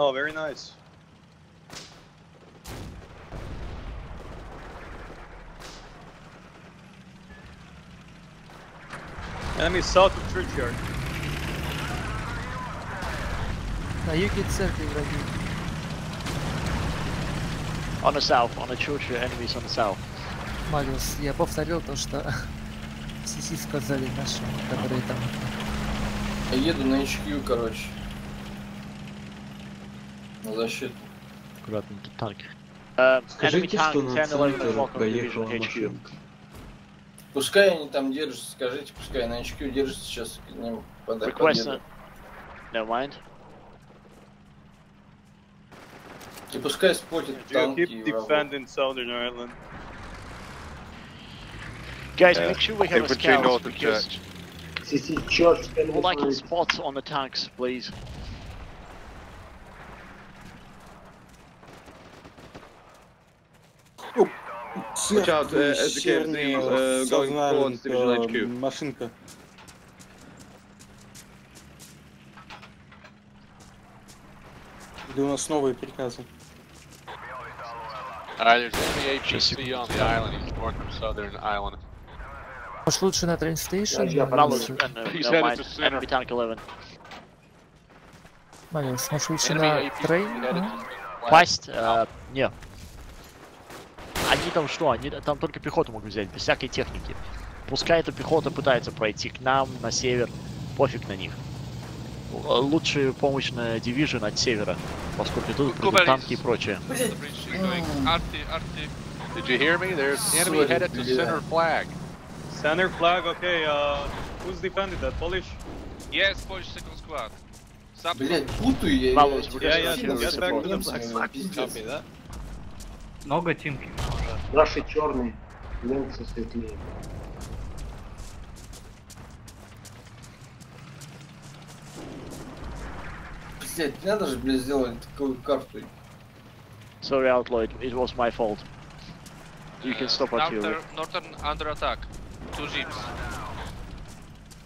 Oh, very nice. Enemy south of churchyard. На юге церкви враги. On the south, on the church, uh, enemies on the south. Мариус, я повторил то, что Сиси сказали наши, которые там. Я еду на HQ, короче. На защиту. Аккуратно, тут танк. Uh, enemy Скажите, что на 10, 11, центр 12 доехала машинка. Пускай они там держатся, скажите, пускай на HQ держатся сейчас к ним под- Request, uh, never mind. И пускай спотят танки keep defending Southern Ireland. Guys, Uh, make sure we have a scout because church. We'd like to spot on the tanks, please. Watch out, uh, uh, going towards Division HQ. Машинка. Или у нас новые приказы? Alright, there's enemy APC on the island. He's north of southern island. Может лучше на train station? Malus, and uh, He's never headed mind. to center. Enemy tank 11. Мариус, может лучше на train? ну? Пасть? э, не. Они там что? Они там только пехоту могут взять, без всякой техники. Пускай эта пехота пытается пройти к нам, на север, пофиг на них. Лучше помощь на Division от севера, поскольку тут придут танки и прочее. Did you hear me? There's enemy headed to center flag. Center flag, okay, uh, who's defending that? Polish? Yes, Polish second squad. Блять, путаю я. С back to the немцами, flag flag. пиздец. Copy that. Много тимки. Наши черные, немцы светлее. Блять, надо же, блядь, сделать такую карту. Sorry, Outlaw, it, it was my fault. You can stop at you. Northern, under attack. Two jeeps.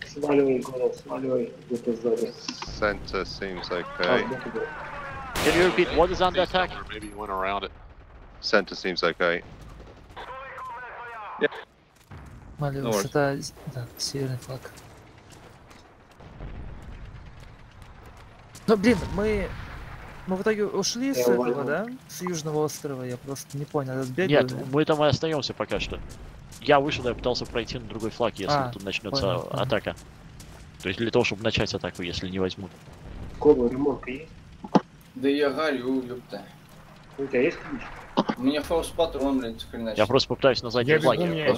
Сваливай, голос, сваливай, где-то сзади. Center seems А, okay. Can you repeat what is under attack? Maybe you went around it. Center seems okay. Worries. это да, северный флаг. Ну блин, мы мы в итоге ушли с Я этого, уволил. да? С южного острова, я просто не понял, я сбегал. Нет, мы там и остаемся пока что. Я вышел, я пытался пройти на другой флаг, если А, тут начнется понял, понял. атака. То есть для того, чтобы начать атаку, если не возьмут. Коба, ремонтка есть? Да я горю, ёпта. У тебя есть ключ? У меня фаус патрон, блядь, хреначит. Я просто попытаюсь на заднем флаге. Не,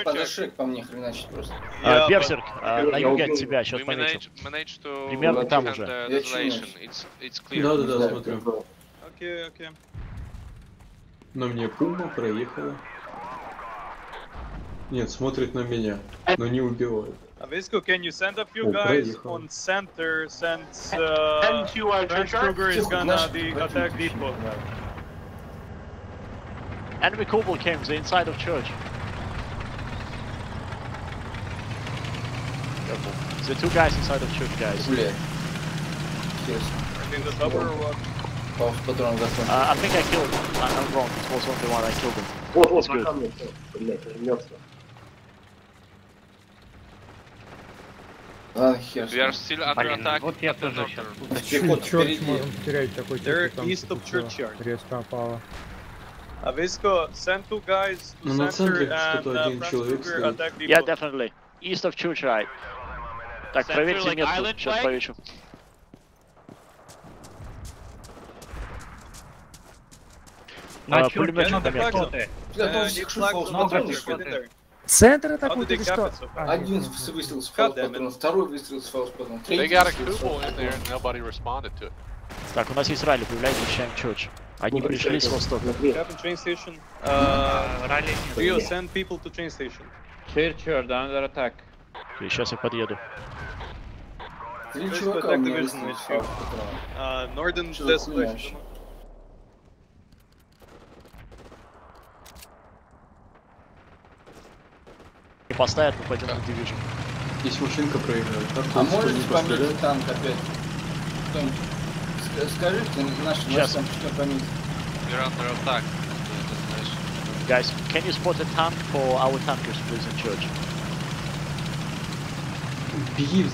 э, подошли по мне хреначит просто. А, Берсерк, а, на юге от тебя, сейчас to Примерно там уже. Да-да-да, Да, смотрю. Okay, okay. На мне пума проехала. Нет, смотрит на меня, но не убивает. Uh, Avisco, can you send a few guys on center since uh, Franz Kruger is gonna de attack deep. Enemy Cobalt came to the inside of church. Careful. The two guys inside of church, guys. Yeah. Yes. In the double or what? Oh, put on that one. Uh, I think I killed. I'm wrong. It was only one I killed him. What was good? We are still under Блин, attack вот я тоже сейчас Черт, можем терять такой They're east of всё Churchyard. резко опало. Avisco, send two guys to Ну, center and что-то uh, один Franz человек Kruger стоит. attack depot. Yeah, definitely. East of church, right. Так, проверьте like island сейчас flag? повечу. На А, пулемётчик много на много. Центр атакует или что? Один выстрел с God фаус damn it. патрон, второй выстрел с фаус патрон, They третий got a выстрел с Kubel фаус in there патрон. and nobody responded to it. Так, у нас есть ралли, появляйтесь, защищаем чурч. Они пришли с востока. Train station. Uh, А, Ралли Rio, send people to train station. Churchyard under attack. сейчас я подъеду. Три First чувака у меня. Uh, northern за хуйня desolation. вообще? И поставят, мы пойдем на Division. Здесь машинка проезжает. Так, А можете постреляет? танк опять? Скажите, наш Сейчас. там что пометить. We're under attack. Guys, can you spot a tank for our tankers, please, in church? Беги в.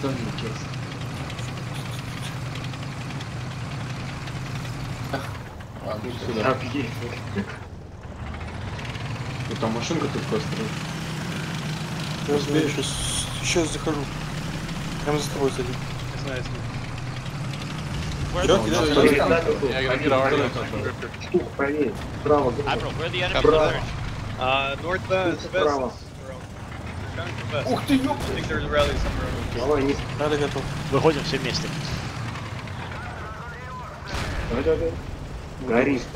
А, Иди будь сюда. Ну там машинка только Разбей, сейчас, сейчас захожу. Прямо за тобой сзади. Не знаю. Штука правее. Справа. Ух ты, ёп! I think there's a rally somewhere. Давай, не Рады готов. Выходим все вместе.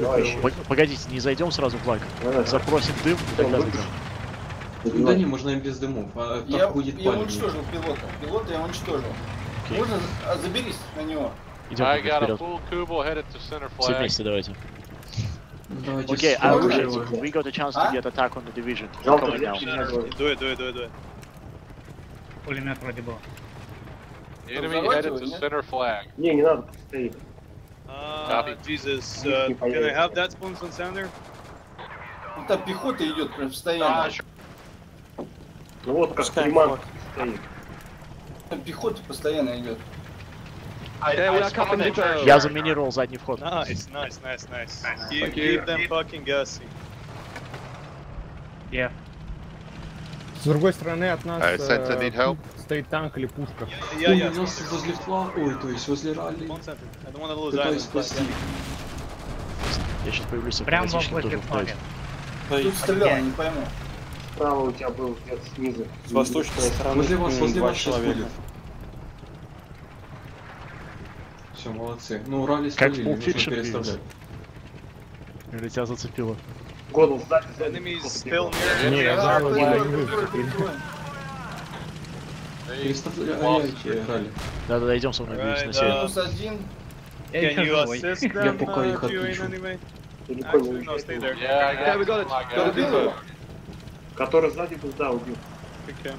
Давай. Погодите, не зайдем сразу в. Да-да. Запросим дым и тогда зайдем. Да не, можно и без дымов. А так Я, будет я пальма. уничтожил пилота. Пилота я уничтожил. Окей. Можно а, заберись на него. Идем I got a full Kubel headed to center Все flag. вместе давайте. Давайте Okay, I Давай. appreciate We got a chance to А? get attack on the division. Жалко, Coming now. Do it, do it, do it, do it. Пулемет вроде был. Enemy headed to center flag. Не, не надо, стоит. Uh, Copy. Jesus, uh, can I have that spawns on center? Ну, там пехота идет прям постоянно. Ну вот, как приманка стоит. Там пехота постоянно идет. Are coming depot. Я заминировал задний вход. Nice, nice, nice, nice. Keep, keep them fucking gassy. Я. С другой стороны от нас Uh, center э, стоит танк или пушка. Yeah, Ой, yeah. у нас возле флага, ой, то есть возле ралли. Спасти. Я сейчас появлюсь с Прям автоматическим возле флага. Тут стрелял, не пойму. Справа у тебя был где-то снизу. С восточной стороны. Возле вас, возле вас сейчас будет. Все, молодцы. Ну, ралли Pulp нужно переставлять. Или тебя зацепило? Годл, сзади. Не, я прикольно, я не прикольно. Переставляйте ралли. Да-да-да, идем со мной, Грифс, на север. uh, Минус один. You assist Я пока uh, их отключу. Далеко не there. Yeah, I got Okay, we got it. Got depot. Который сзади был, да, убил. Okay.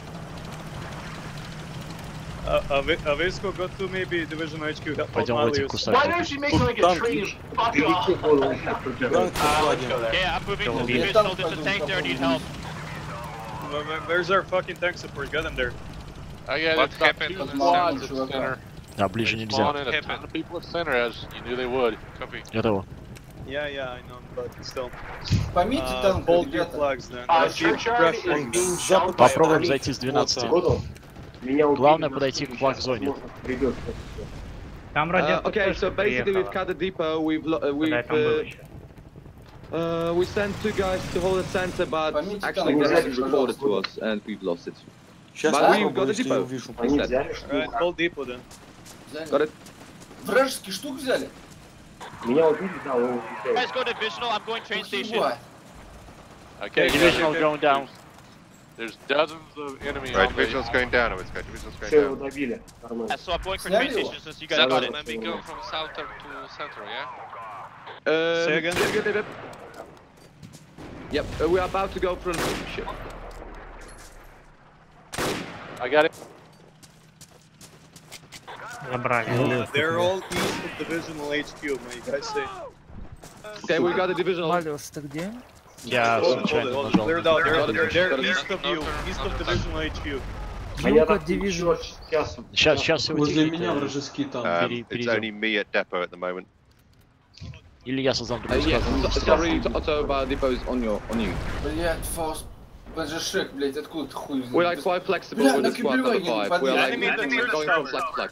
Uh, Avi- Avisco got to maybe division HQ. help Пойдем в Mali эти use- кусачки. Тут танк, видишь? Впереди Годл уже пробегает. Okay, I'm moving to Go. divisional. There's a tank there. Need help. Where- where- Where's our fucking tank support? Get them there. I got What it's got happened two on the squads center? at center. Да, ближе нельзя. Spawning a ton of people at center as you knew they would. Copy. Готово. Yeah, yeah, I know, but still. Пометьте Uh, танк, hold your flags then. Uh, shot Попробуем зайти с 12. Годл, меня убили. Главное но подойти к флаг-зоне. Там Uh, радиация okay, тоже so basically we've cut the depot. We've uh, we've uh, uh, we sent two guys to hold the center, but actually they haven't reported to us and we've lost it. Сейчас But we've got the depot. увижу. Они instead. взяли штуку. Alright, hold depot then. Взяли. Got it. Вражеский штук взяли? Minha ulti's now over. You guys go divisional, I'm going train station. What? Okay, divisional going down. There's dozens of enemies. Right, divisional's going down, I was going Divisional's going down. Vila. Yeah, so I'm going for train station since you guys got it. Let me go from south to center, yeah? Uh, Say again. Yep, uh, we are about to go from ship. I got it. Забрали. Uh, they're all east of divisional HQ, may you guys say. Okay, we got a divisional. Малиус, ты где? Я случайно hold it. нажал. Cleared out. They're, Got it, they're, they're got it. east of you, east of divisional HQ. А я Юга так Division. еще сейчас. Сейчас, сейчас все Возле меня вражеский танк. Um, Пере- it's перейдем. only me at depot at the moment. Или я создам Uh, sorry, depot is on on you. Блять, Фауст. Откуда ты хуй We're like quite flexible Бля, with на the squad number Киберваге five. We're like Enemy in the we're going church from flag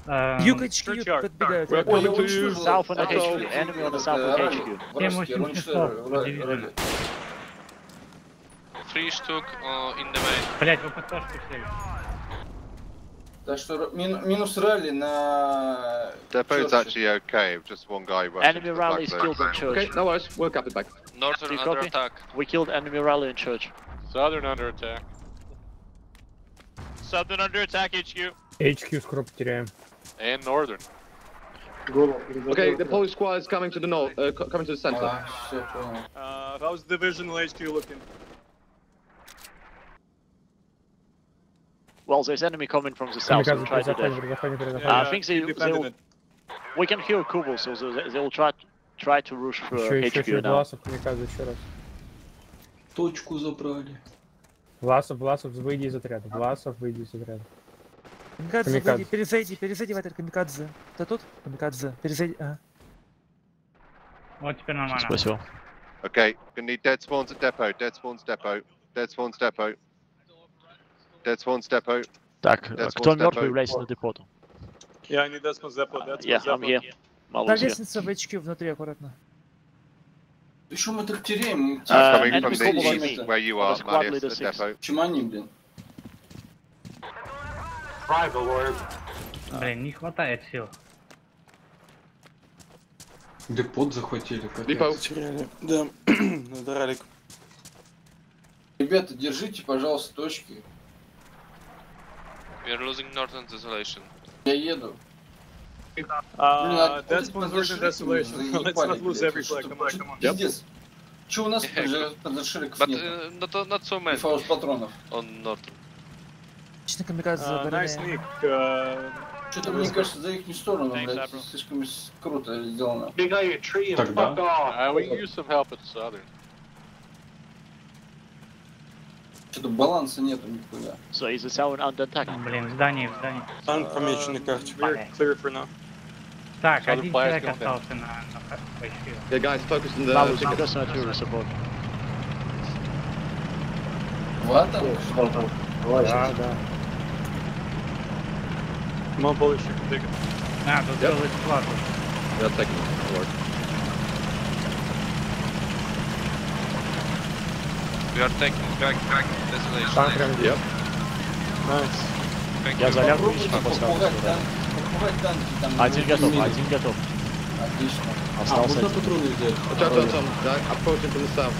to flag. Эм, Юг HQ Churchyard. подбегают. We're Ой, я coming to you. уничтожил. South on the Otto. HQ. Enemy on the south of Ралли. HQ. Вражеский, я уничтожил. Ралли, ралли. Three штук uh, in the main. Блять, вы ПТшку сели. Так что р- мин- минус ралли на... Depot's Church. actually okay, just one guy rushing Enemy to the rally flag is zone. killed on church. Okay, no worries. We'll cap it back. Northern Do you under copy? attack. We killed enemy rally in church. Southern under attack. Southern under attack HQ. HQ скоро потеряем. And northern. Голову Okay, the перезагрузка. Polish squad is coming to the north, uh, co- coming to the center. А, все, понял. Uh, how's divisional HQ looking? Well, there's enemy coming from the south. So Kamikaze, we'll try to перезаходим, that. перезаходим, Uh, перезаходим. I think they, keep they defending will, it. we can hear Kubel, so they, they will try try to rush for Еще, еще, HQ еще, now. Власов, Камикадзе, еще раз. Точку забрали. Власов, Власов, выйди из отряда. Власов, выйди из отряда. Камикадзе, Камикадзе. перезайди, перезайди в этот камикадзе. Ты тут? Камикадзе, перезайди. Ага. Вот теперь нормально. Спасибо. Okay, gonna need dead spawns at depot. Dead spawns depot. Dead spawns depot. Dead spawns depot. Так, Dead кто spawns мертв, depot. является на депоту. Zeppo. That's Yeah, one I'm here. Zeppo. Та Малус here. лестница в HQ внутри, аккуратно. Еще мы так теряем. Uh, coming from the where you are, the squad Marius, six. depot. Чем они, блин? Блин, не хватает сил. Депот захватили, капец. Потеряли. Да, надо ралик. Ребята, держите, пожалуйста, точки. We are losing Northern Desolation. Я еду. Uh, that's one Northern Desolation. Let's not lose every что- flag. Come on, come on. Пиздец. Че у нас подошириков But нет? not, so many патронов. on Northern. Отлично, камикадзе, Uh, sneak. Uh, Что-то, мне кажется, за их сторону, блядь, слишком круто сделано. Big eye tree and Тогда. fuck off. Uh, we can use some help at Southern. Что-то баланса нету нихуя. So is the town under attack? Блин, в здании, в здании. Танк помечен на карте. we're clear for now. Так, Other один человек остался на. Yeah, guys, focus on the tickets. just not your support. Вата? Да, да. Come on, Polish, can take it. А, тут Yep. целый склад. Yeah, take it. Lord. We are taking back, back Desolation. Танк. Yep. Nice. Thank Я you. залягу и Попробуйте еще поставлю там. Один готов, один готов. Отлично. А, Остался можно один. патроны взять? Watch out, Tom, Tom. They're approaching from the south.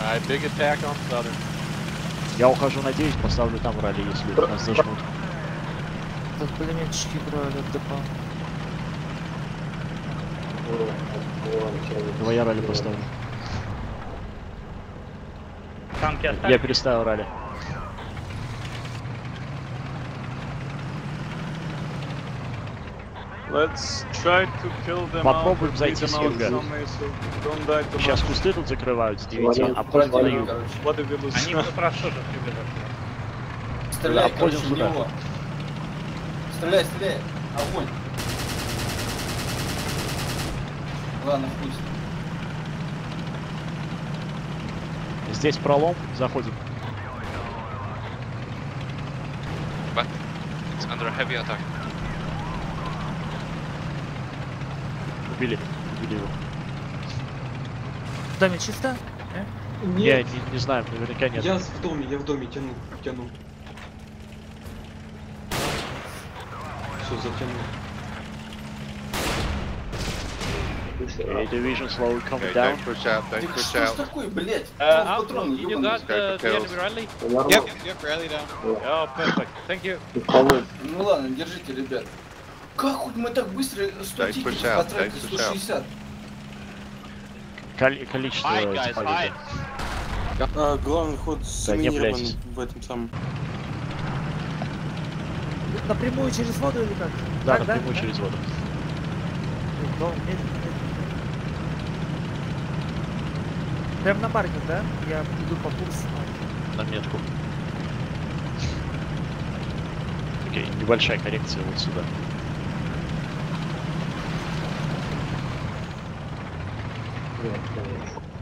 Alright, big attack on Southern. Я ухожу на 9, поставлю там ралли, если нас зажмут. Тут пулеметчики брали от депо. Давай я ралли поставлю. Танки Я остались? переставил ралли. Let's try to kill them Попробуем зайти с юга. Сейчас кусты тут закрывают с 9, а потом на юг. Они тоже прибежали. Стреляй, Обходим короче, в сюда. Стреляй, стреляй. Огонь. Ладно, пусть. Здесь пролом, заходим. But it's under heavy attack. Убили. Убили его. В доме чисто? Э? Я Нет, не, не знаю, наверняка нет. я в доме, я в доме тяну, тяну. Все, затянул. Division slowly coming down. don't push out, don't что такое, блядь? Uh, you got uh, the enemy rally? Yep, yep, rally down. Oh, perfect. Thank you. Ну ладно, держите, ребят. Как хоть мы так быстро 100 Don't тикетов потратили, don't push out. 160? Коли- количество. А, главный ход заминирован в этом самом. Напрямую через воду или как? Да, Так, напрямую через воду. Ну. Прям на паркинг, да? Я иду по курсу. На метку. Окей, небольшая коррекция вот сюда.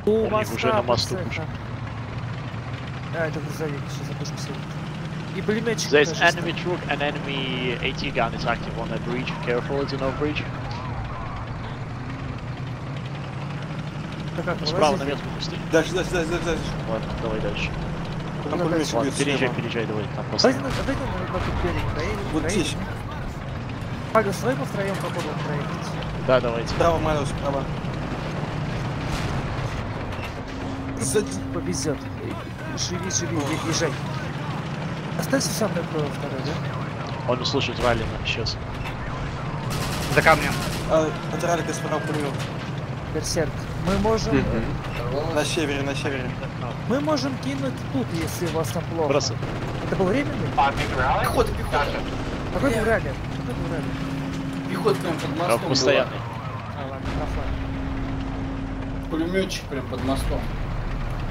У них моста уже на мосту цеха. пушка. А, это грузовик, сейчас запустим И пулеметчик There's enemy truck and enemy AT gun is active on the bridge. Careful, it's an off bridge. Так как, Справа на метку пусти. Дальше, дальше, дальше, дальше, дальше. Ладно, давай дальше. Там? Ладно, переезжай, переезжай, давай. Там Давайте поставим. на, давайте на, на тот берег проедем. Вот здесь. Павел, своим втроем попробуем проехать. Да, давайте. Справа, Мариус, справа. Сзади. Повезет. Живи, живи, езжай. Останься сам такой второй, да? Он услышит ралли нам сейчас. За камнем. А, от ралика справа пулемет. Берсерк. Мы можем... На севере, на севере. Мы можем кинуть тут, если у вас там плохо. Бросай. Это был временный? Пехота, пехота. Какой был ралли? Какой был ралли? Пехота прям под мостом была. Постоянный. А, ладно, на. Пулеметчик прям под мостом.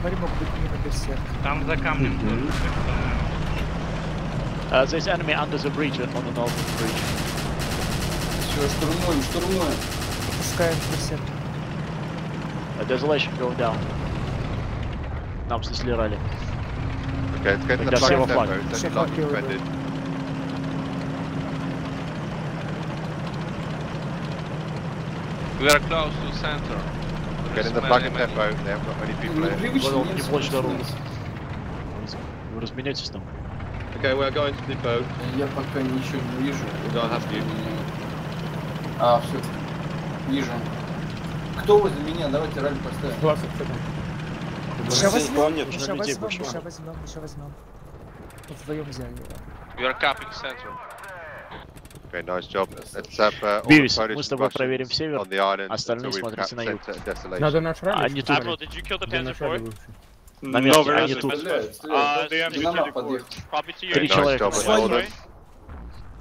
Смотри, мог быть мимо берсерк. Там за камнем. Uh, there's enemy under the bridge on the northern bridge. Все, штурмуем, штурмуем. Пускаем берсерк. A desolation going down. Нам снесли ралли. Okay, let's get in the flag флаг. It's only белый defended. We are close to center. Get in the flag depot. They haven't got many people начинаются. Вы разменяйтесь там. Okay, we're going to depot. Я пока ничего не вижу. We don't have to. А, все. Вижу. Кто возле меня? Давайте ралли поставим. Классов, что там? Никого возьмем, людей возьмем, сейчас возьмем, сейчас возьмем. Вот вдвоем взяли его. We are capping center. Okay, nice job. Let's have uh, all the Бивис, мы с тобой проверим север, on the island остальные смотрите на юг. Надо наш ралли. Они что тут. did you kill the Panzer IV? бывший? На No, месте, where они is it? тут. Стреляют, Uh, стреляют. the enemy Динамат headquarters. подъехал. copy to you. Три Nice человека. job, Nice well done.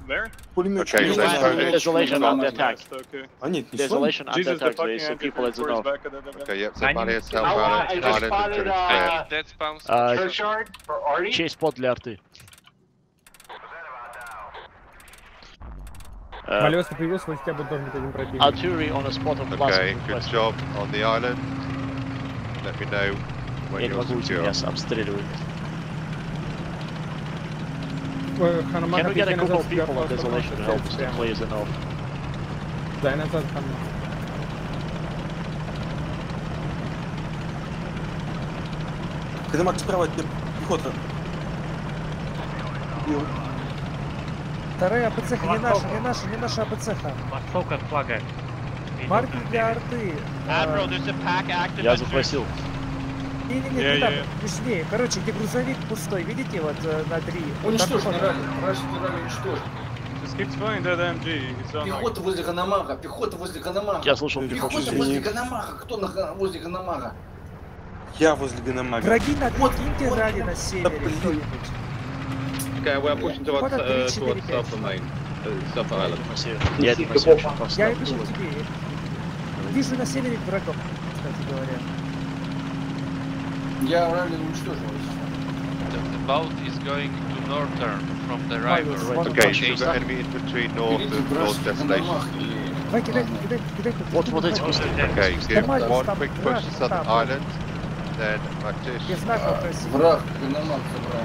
Where? Пулеметчик. Okay, не so знаю. Polish- Desolation under attack. Okay. А нет, не слон. Desolation under Jesus, the attack. There fucking is some people at the anti-tank north. back at the Okay, yep, so Они- Marius help Oh, I island, just island spotted until it's clear. uh, dead spawns. А, Churchyard for Artie. чей спот для арты? Э, Малёс, ты появился, хотя бы должен быть один противник. Artillery on a spot of Okay, Blast good request. job on the island. Let me know when Я не могу меня обстреливают. Can we get a group of people on просто Desolation help north? Дай назад, Ханаман. Когда Макс справа, тебе пехота. Вторая АПЦХ не наша, не наша, не наша флага. Марки для арты. Admiral, there's a pack active Я не там, я- южнее. Короче, где грузовик пустой, видите, вот э, на три. Уничтожен Там ралли. Рашский ралли уничтожен. Just keep flying that MG. Пехота возле Ганамага. Пехота возле Ганамага. Я слышал пехоту. Пехота возле Ганамага. Кто на, возле Ганамага? Я возле Ганамага. Враги на Вот, киньте вот, ралли вот. на севере блин. кто-нибудь. Okay, we're pushing towards, uh, towards South Main. Uh, South Я Island. север. Я к тебе. Вижу на севере врагов, кстати говоря. Я ралли уничтожил. The, the boat is going to northern from the river. Right. Okay, Okay, so we've got enemy infantry north Впереди of North вражеский Desolation. Ганамаг. и- Давай, кидай, Ладно. кидай, кидай. Вот, вот эти кусты. Okay, give Нормально, one там quick push to враг, Southern там. Island, then Я Matish. знак А, попросил. Враг Ганамаг забрал.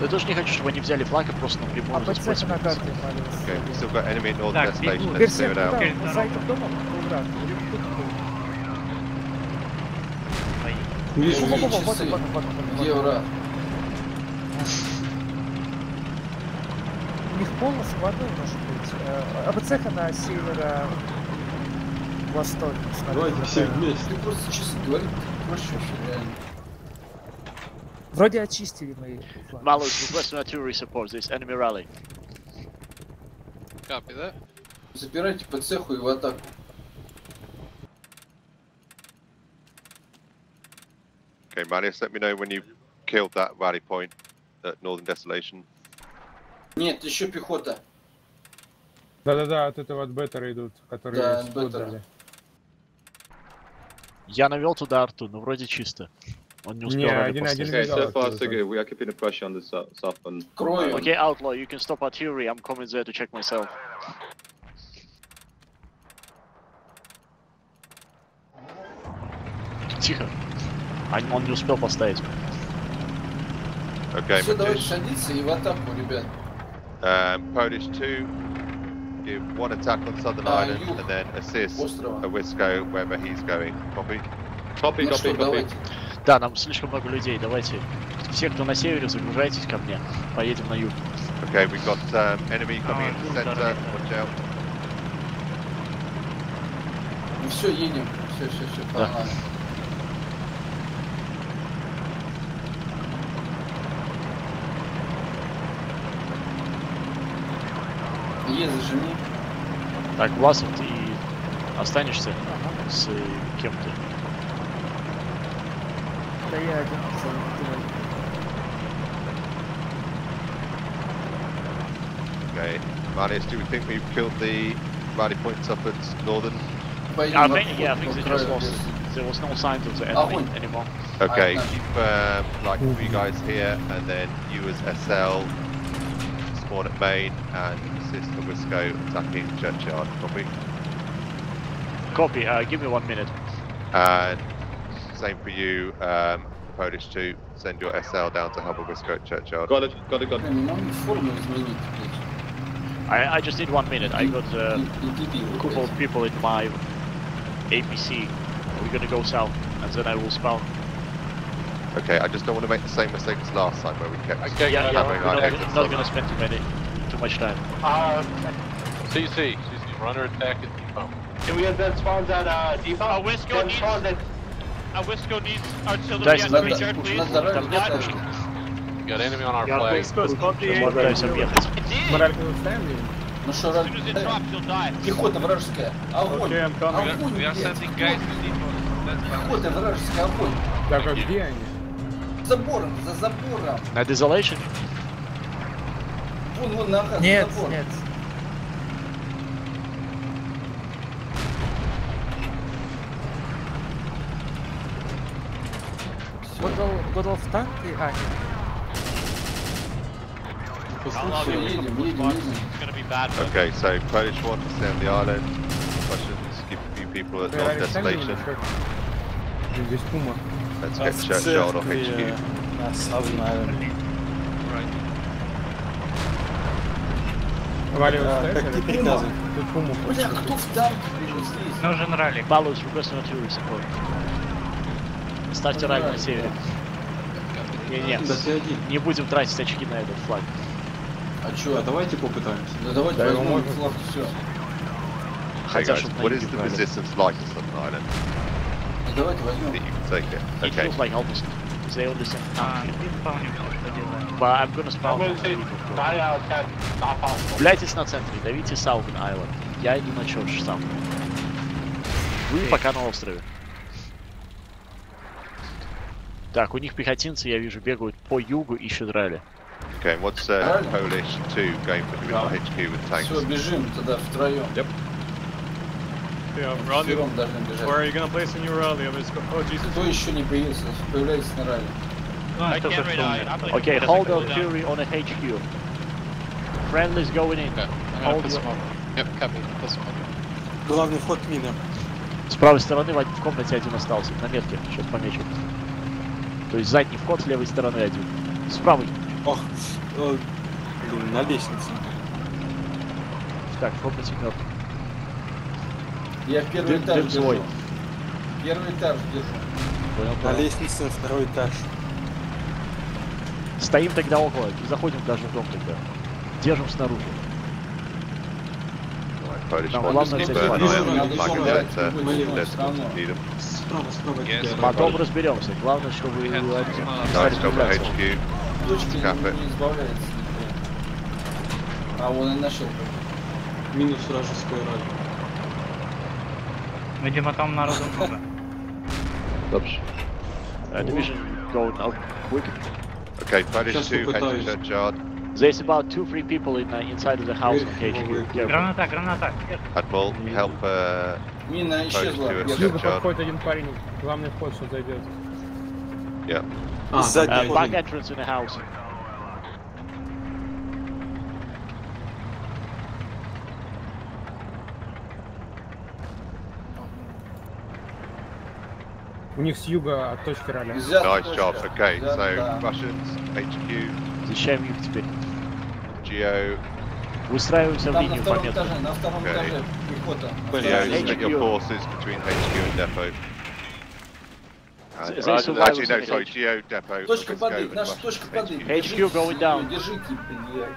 Я тоже не хочу, чтобы они взяли флаг и просто напрямую АПЦХ заспрашивали. на карте, Okay, we've still Малюс. got enemy at North Так, Desolation, бегу. let's clear Берсерк it out. Вижу, вижу часы. враг? У них полный складной может быть. АПЦХ на северо восток. Давайте все вместе. Ты просто часы говорит, проще реально. Вроде очистили флаг. Malus, requesting artillery support. This enemy rally. Copy that. Запирайте по цеху и в атаку. Okay, Marius, let me know when you killed that rally point at Northern Desolation. Нет, еще пехота. Да-да-да, от этого от беттера идут, которые Да, спот беттера. дали. Я навел туда арту, но вроде чисто. Он не успел Не, ралли один- поставить. один Okay, so Miguel far active so as good. We are keeping the pressure on the sou- southern. Крою. Okay, Outlaw, you can stop artillery. I'm coming there to check myself. Тихо. А- Он не успел поставить. Okay, Все, давайте садиться и в атаку, ребят. Um, Polish 2, give one attack on Southern Uh, Island you- and then assist Острова. Awisco wherever he's going. Copy? Copy, Ну copy, что, copy. давайте. Да, нам слишком много людей. Давайте. Все, кто на севере, загружайтесь ко мне. Поедем на юг. Okay, we've got um, enemy coming in Oh, the center. Watch out. Ну все, едем. Все, все, все, Да. погнали. Е, зажми. Так, Власов, ты останешься с э, кем-то? Да я один. за- Okay. Marius, do we think we've killed the rally points up at Northern? I think, yeah, I think they just lost. There was no signs of the enemy Огонь. anymore. Okay, keep um, like three guys here, and then you as SL spawn at main and assist the Wisco attacking churchyard. Copy. Copy. Uh, give me one minute. And same for you, um, Polish 2. Send your SL down to help Wisco at churchyard. Got it. Got it. Got it. I, I just need one minute. I got uh, a couple of people in my APC. We're gonna go south, and then I will spawn Okay, I just don't want to make the same mistake as last time where we kept Okay, Yeah, yeah, having we're our not, exits not on. gonna spend too many, too much time. Uh, CC, CC, we're under attack at depot. Can we get that spawns at uh, depot? Uh, Wisco That needs- spawns at Uh, Wisco needs artillery Дайте at нам- the graveyard, please. Надо ралли Там нет ставить. пушки. Got enemy on our Yeah, flag. Wisco, spot the Пытаюсь объехать. Моральку ставим ли? Ну что, As ралли soon as it ставим? drops, you'll die. Пехота вражеская. Огонь! Okay, I'm coming. Огонь, We are блядь! sending guys to depot. That's fine. Пехота вражеская, огонь! Так, а где они? За забором, за забором! На Desolation? Вон, вон, на за Нет, забором. нет. Годал, Годал в танке? А, нет. How long Всё, are we едем, from едем, Box? едем. It's gonna be bad. but- Okay, so Polish 1 to stay on the island. Russians keep a few people at North Desolation. Здесь Пума. Let's get Churchyard off HQ. На Southern Island. Валя, Да, ставишь? как или? ты приказывай. Тут Пуму. Бля, кто в блин, здесь? Нужен ралли. Баллус, requesting artillery support. Ставьте ралли на севере. Не, нет, Да ты один. не будем тратить очки на этот флаг. А чё? А давайте попытаемся. Да давайте Да, возьмем флаг, все. Hey Хотя, guys, what is the resistance like on Southern Island? Давайте That возьмем. Take it. It Okay. feels like almost they А, tank. и спавним что делаем. But I'm gonna spawn. of ten, not possible. Блядь, на центре, давите Southern Island. Я иду на Чорч сам. Вы пока на острове. Так, у них пехотинцы, я вижу, бегают по югу, ищут ралли. Okay, what's uh. Polish 2 going for our HQ with tanks? Все, бежим тогда втроем. Yeah, Втроем должны Where are you gonna place a new rally? Wisco? Oh, Jesus. Кто еще не появился? Появляется на ралли. I can't Okay, just hold down. artillery on a HQ. Friendly's going in. Hold your... Yep, copy. Главный вход мина. С правой стороны в комнате один остался, на метке, сейчас помечу. То есть задний вход с левой стороны один. С правой. Ох, о, блин, на лестнице. Так, в комнате мертв. Я первый Дым- этаж держу. свой. Первый этаж держу. Понял, На понял. лестнице на второй этаж. Стоим тогда около, заходим даже в дом тогда. Держим снаружи. Polish Там 1 главное just keep взять an флаг. eye on Надо them, like I зажимать said, любой let's ценой, всё равно. need them. Справа, справа от Yes, тебя. Потом разберемся. Главное, чтобы. HQ. Кафе. А, он и нашел. Минус вражеская ралли. Видимо, там народу много. Uh, division going out quick. Okay, Polish Сейчас 2 head to попытаюсь. Churchyard. There's about two, three people in, uh, inside of the house on Вверх, HQ. вверх. Careful. Граната, граната. вверх. Admiral, help uh, Мина Polish исчезла. 2 Я- at С юга Churchyard. подходит один парень, главный вход, что зайдет. Yeah. А, Сзади Uh, back вход. entrance in the house. У них с юга от точки ралли. Взят Nice точка. job. Okay, so. Russians, HQ, Защищаем их теперь. Geo, Выстраиваемся в линию по втором метру. этаже, на втором Okay. этаже пехота. Geo, HQ. split your forces between HQ and depot. And, uh, actually, no, sorry, Geo, depot. Точка воды, наша точка воды. HQ going down. Держите, блядь.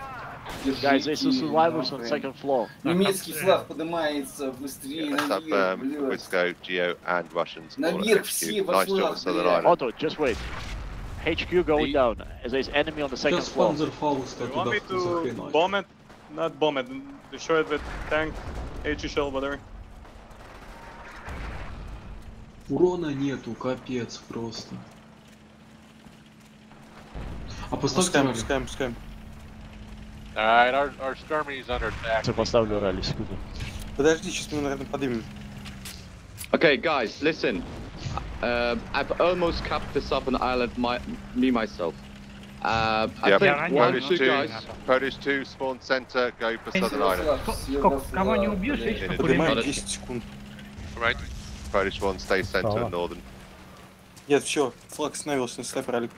Guys, there's some Держите, survivors on second floor. Немецкий флаг поднимается быстрее наверх, um, блядь. Wisco, Geo, and Russians. Наверх все во Nice job флаг, блядь. Otto, just wait. HQ going down. There's enemy on the second floor. Панзерфауста You want туда me to bomb it? Not bomb it. Destroy it with tank, shell, whatever. Урона нету, капец просто. А поставьте Пускаем, пускаем, пускаем. Alright, our, our skirmy's under attack. Це поставлю ралі, секунду. Подожди, сейчас мы, наверное, поднимем. Okay, guys, listen. Uh, I've almost capped this up on island, my, me myself. Uh, I Yeah, think one or Polish two 2, guys. Polish 2, spawn center, go for Southern Island. Кого не убьешь, видишь, In по Поднимаем пулемету. 10 секунд. Right. Polish 1, stay center Справа. and northern. Нет, все, флаг снавился, снайпер, Алик.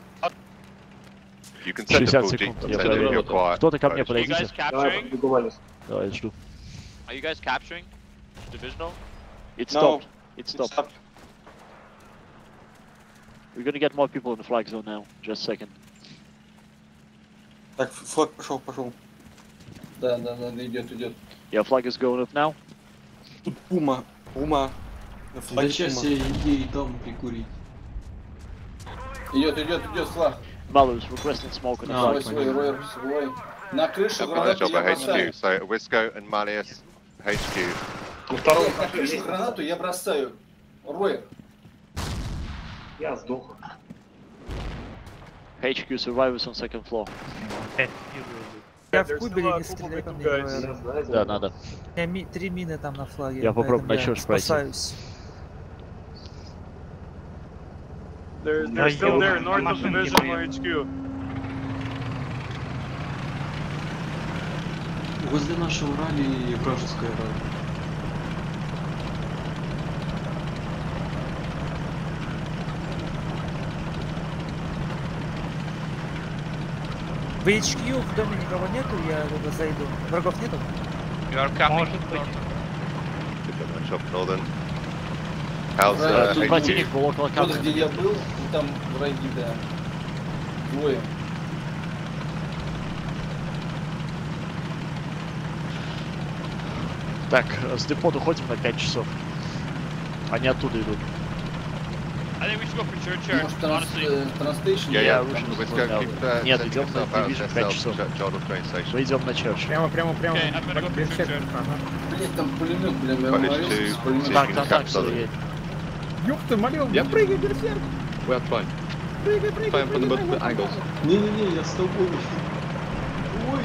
Я center if you're подожду. quiet. Кто-то ко мне Polish. Are you подойдите. guys capturing? Давай, я жду. Are you guys capturing? Divisional? It No, stopped. It it stopped. stopped. We're gonna get more people in the flag zone now. Just a second. Так, флаг пошел, пошел. Да, да, да, да, идет, идет. Yeah, flag is going up now. Тут пума, пума. На Да флаге сейчас пума. я ей дам прикурить. Идет, идет, идет флаг. Malus requesting smoke on the свой. На крыше гранату job я at бросаю. HQ, so Wisco and Malleus, HQ. На крышу гранату я бросаю. Ройер. Я сдох. HQ survivors on second floor. Я в кубеле, не стреляй по мне, Роэр. Да, надо. У меня ми- три мины там на флаге. Я попробую на пройти. спасаюсь. They're, they're still there, north of Divisional. HQ. Возле нашего ралли вражеская ралли. В HQ в доме никого нету, я туда зайду. Врагов нету? You are coming. Может быть. Northern. How's тут? Противник был около Вот камня. где я был, и там враги, да. Двое. Так, с депо уходим на 5 часов. Они оттуда идут. Может, транс, транстейшн? Go keep now. uh, Нет, идем на Division SL 5 to часов. Мы идем на черч. Прямо, прямо, прямо. Блять, там пулемет, бля, я сюда southern. едет. Ёб ты, молил, Yep. прыгай, берсерк! We are fine. Прыгай, прыгай, Fine from the прыгай, multiple прыгай. angles. Не-не-не, я с тобой. Ой.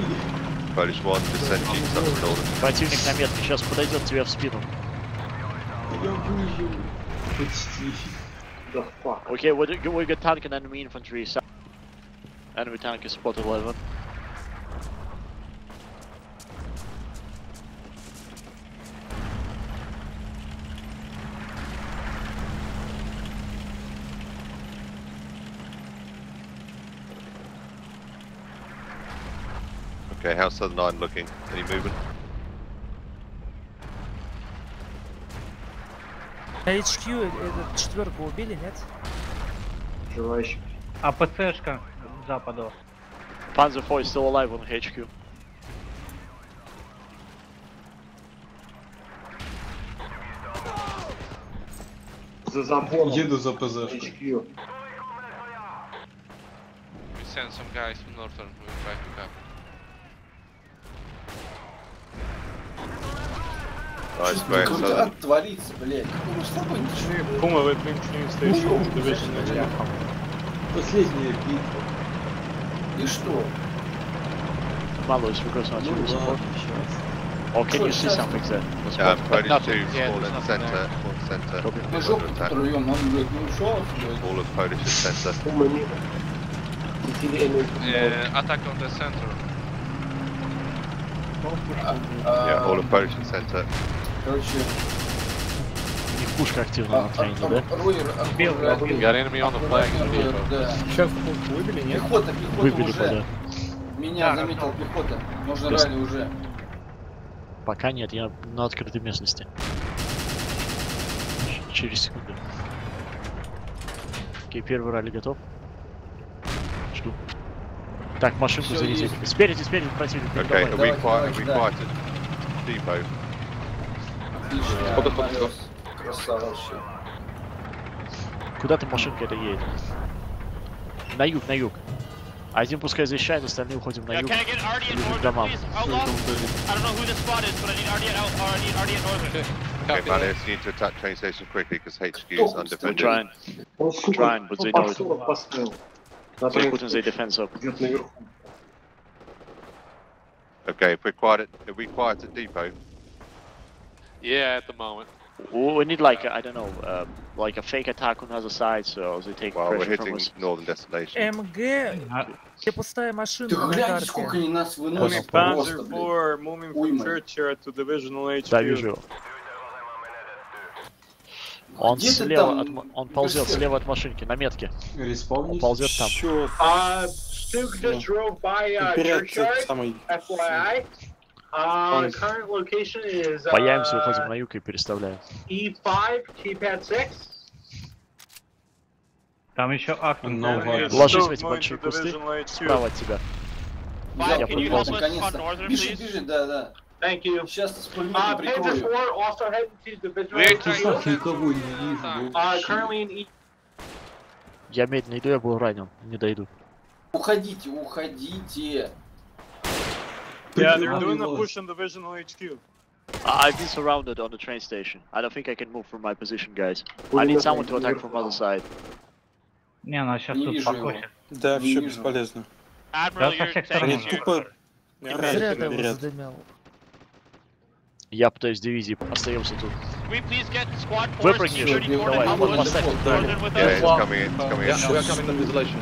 Polish 1, just send jeeps up to northern. Противник на метке сейчас подойдет тебе в спину. Я выжил. Почти. Да fuck. Okay, we, do- we got tank and enemy infantry. so- Enemy tank is spot 11. how's Southern Island looking? Any movement? На HQ э- этот четверку убили, нет? Желающий. А ПЦшка к западу. Panzer IV is still alive on HQ. За забором. Еду за ПЗ. HQ. We send some guys to northern. We try to cap. Very там southern. творится, блядь? Ну что такое? Puma, we're pinching station to Divisional HQ. Последняя битва. И что? Malus requesting Ну artillery support. Or can you see something there? Um. Polish nothing 2, yet, spawn in spawn center. Copy. Мы Under attack. ну. All of Polish in enemy. Uh, attack on the center. Yeah, all of Polish in center. Короче, У них пушка активна а, на тренинге, да? Белый. We got enemy on the flag. Сейчас выбили, нет? Пехота, пехота Выбили уже. Меня заметил пехота. Ясно. ралли уже. Пока нет, я на открытой местности. Через секунду. Окей, первый ралли готов. Жду. Так, машинку есть. Спереди, спереди противник. Okay, we? Are we quiet at depot? Отлично. Фото, фото, Мариус. Красава вообще. Куда ты машинка это едет? На юг, на юг. Один пускай защищает, остальные уходим на Yeah, юг. can I get RD at Ближе к northern, домам. please? Outlaw? I don't know who this spot is, but I need RD at out, or I need RD at northern. Okay, Malleus, you need to attack train station quickly because HQ is Кто? undefended. Trying, Он, сука, trying, but they по know it. 40 поставил. На They're тренинг putting their defense up. идет наверху. Okay, if we're quiet at, are we quiet at depot? Yeah, at the moment. We need like, I don't know, um, like a fake attack on the other side, so they take Well, we're pressure from hitting us. northern destination. МГ, где пустая машина Ты на глянь, сколько карте. они нас Enemy выносят просто, Panzer блядь. IV moving Уйма. from Churchyard to Divisional HQ. Да, вижу. Он Где ты слева, там, от м- он ползет слева от машинки, на метке. Он Респаунись. ползет там. Чё? Uh, Duke just drove by uh, Вперед, Churchyard, самый... FYI. Uh, current location is Появимся, уходим uh, на юг и переставляем. E5, keypad 6. Там еще Ахтунг. Enemy is Ложись в эти большие кусты справа от тебя. Я can you подполз. help us on наконец-то. northern, Бежи, please? бежи, да, да. Thank you. Сейчас с Uh, пулеметом Panzer прикрою. 4 also heading to Divisional We're HQ. trying to send Никого не вижу. Uh, вообще. currently in E. Я медленно иду, я был ранен, не дойду. Уходите, уходите. Yeah, they're doing a Прикрывай push on Divisional HQ. I- I've been surrounded on the train station. I don't think I can move from my position, guys. I need someone to attack from other side. Не, она сейчас Не тут вижу его. покосит. Да, Не все вижу. бесполезно. Admiral, Да, со you're всех saying сторон. Они you're- тупо... Зря орать ты его говорят. задымил. Я пытаюсь дивизии, остаемся тут. Can we please get squad force Выпрыгни, 34 давай, and вот help us поставь тут northern with Yeah, us? it's coming in, it's coming Yeah, in. we are coming to isolation.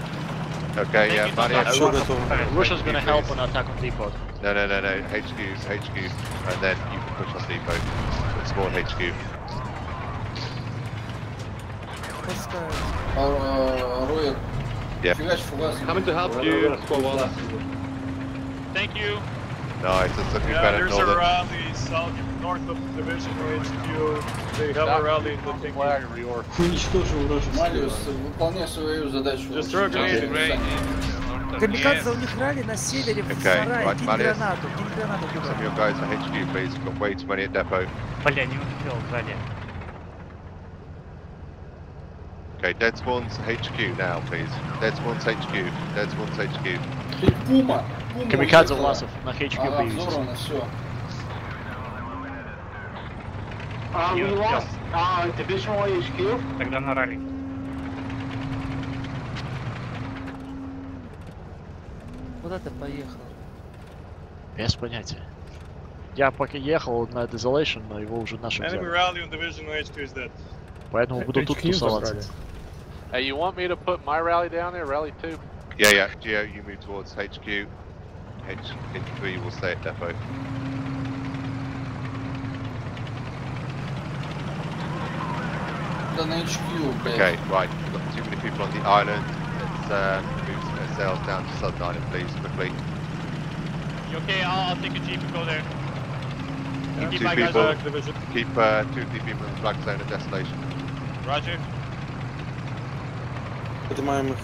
Okay, yeah, not here. Russia's gonna please. help on attack on depot. No, no, no, no. HQ, HQ, and then you can push on depot. It's more HQ. Uh, yeah. Coming to help you, Thank you. Nice, no, it's looking yeah, better. There's northern north of Divisional HQ. They have a rally in the thinking. Flag reorg. Уничтожил вражеский Малиус, враг. выполняй свою задачу. Just Очень rotate правильно. it. Камикадзе у них ралли на севере в Okay, сарае. right, Кинь Marius. гранату, кинь гранату Some of туда. your guys at HQ, please. We've got way too many at depot. Бля, не успел сзади. Okay, dead spawns HQ now, please. Dead spawns HQ. Dead spawns HQ. Ты Пума, Пума Камикадзе уехала. Власов на HQ Ага, появился. взорвано, все. Uh, we Yeah, lost uh, Divisional HQ. Тогда на ралли. Куда ты поехал? Без понятия. Я пока ехал на Desolation, но его уже наши Enemy взяли. rally on Divisional HQ is dead. Поэтому буду тут HQ тусоваться. забрали. Hey, you want me to put my rally down there? Rally 2? Yeah, yeah. Geo, you move towards HQ. HQ will stay at depot. Да на HQ, блядь. Okay, right. We've got too many people on the island. Let's uh, move sails down to Southern Island, please, quickly. You okay? I'll, I'll take a jeep and go there. Yeah, Keep two my guys people. back. Division. Keep uh, two three people in the flag zone at destination. Roger. Поднимаем их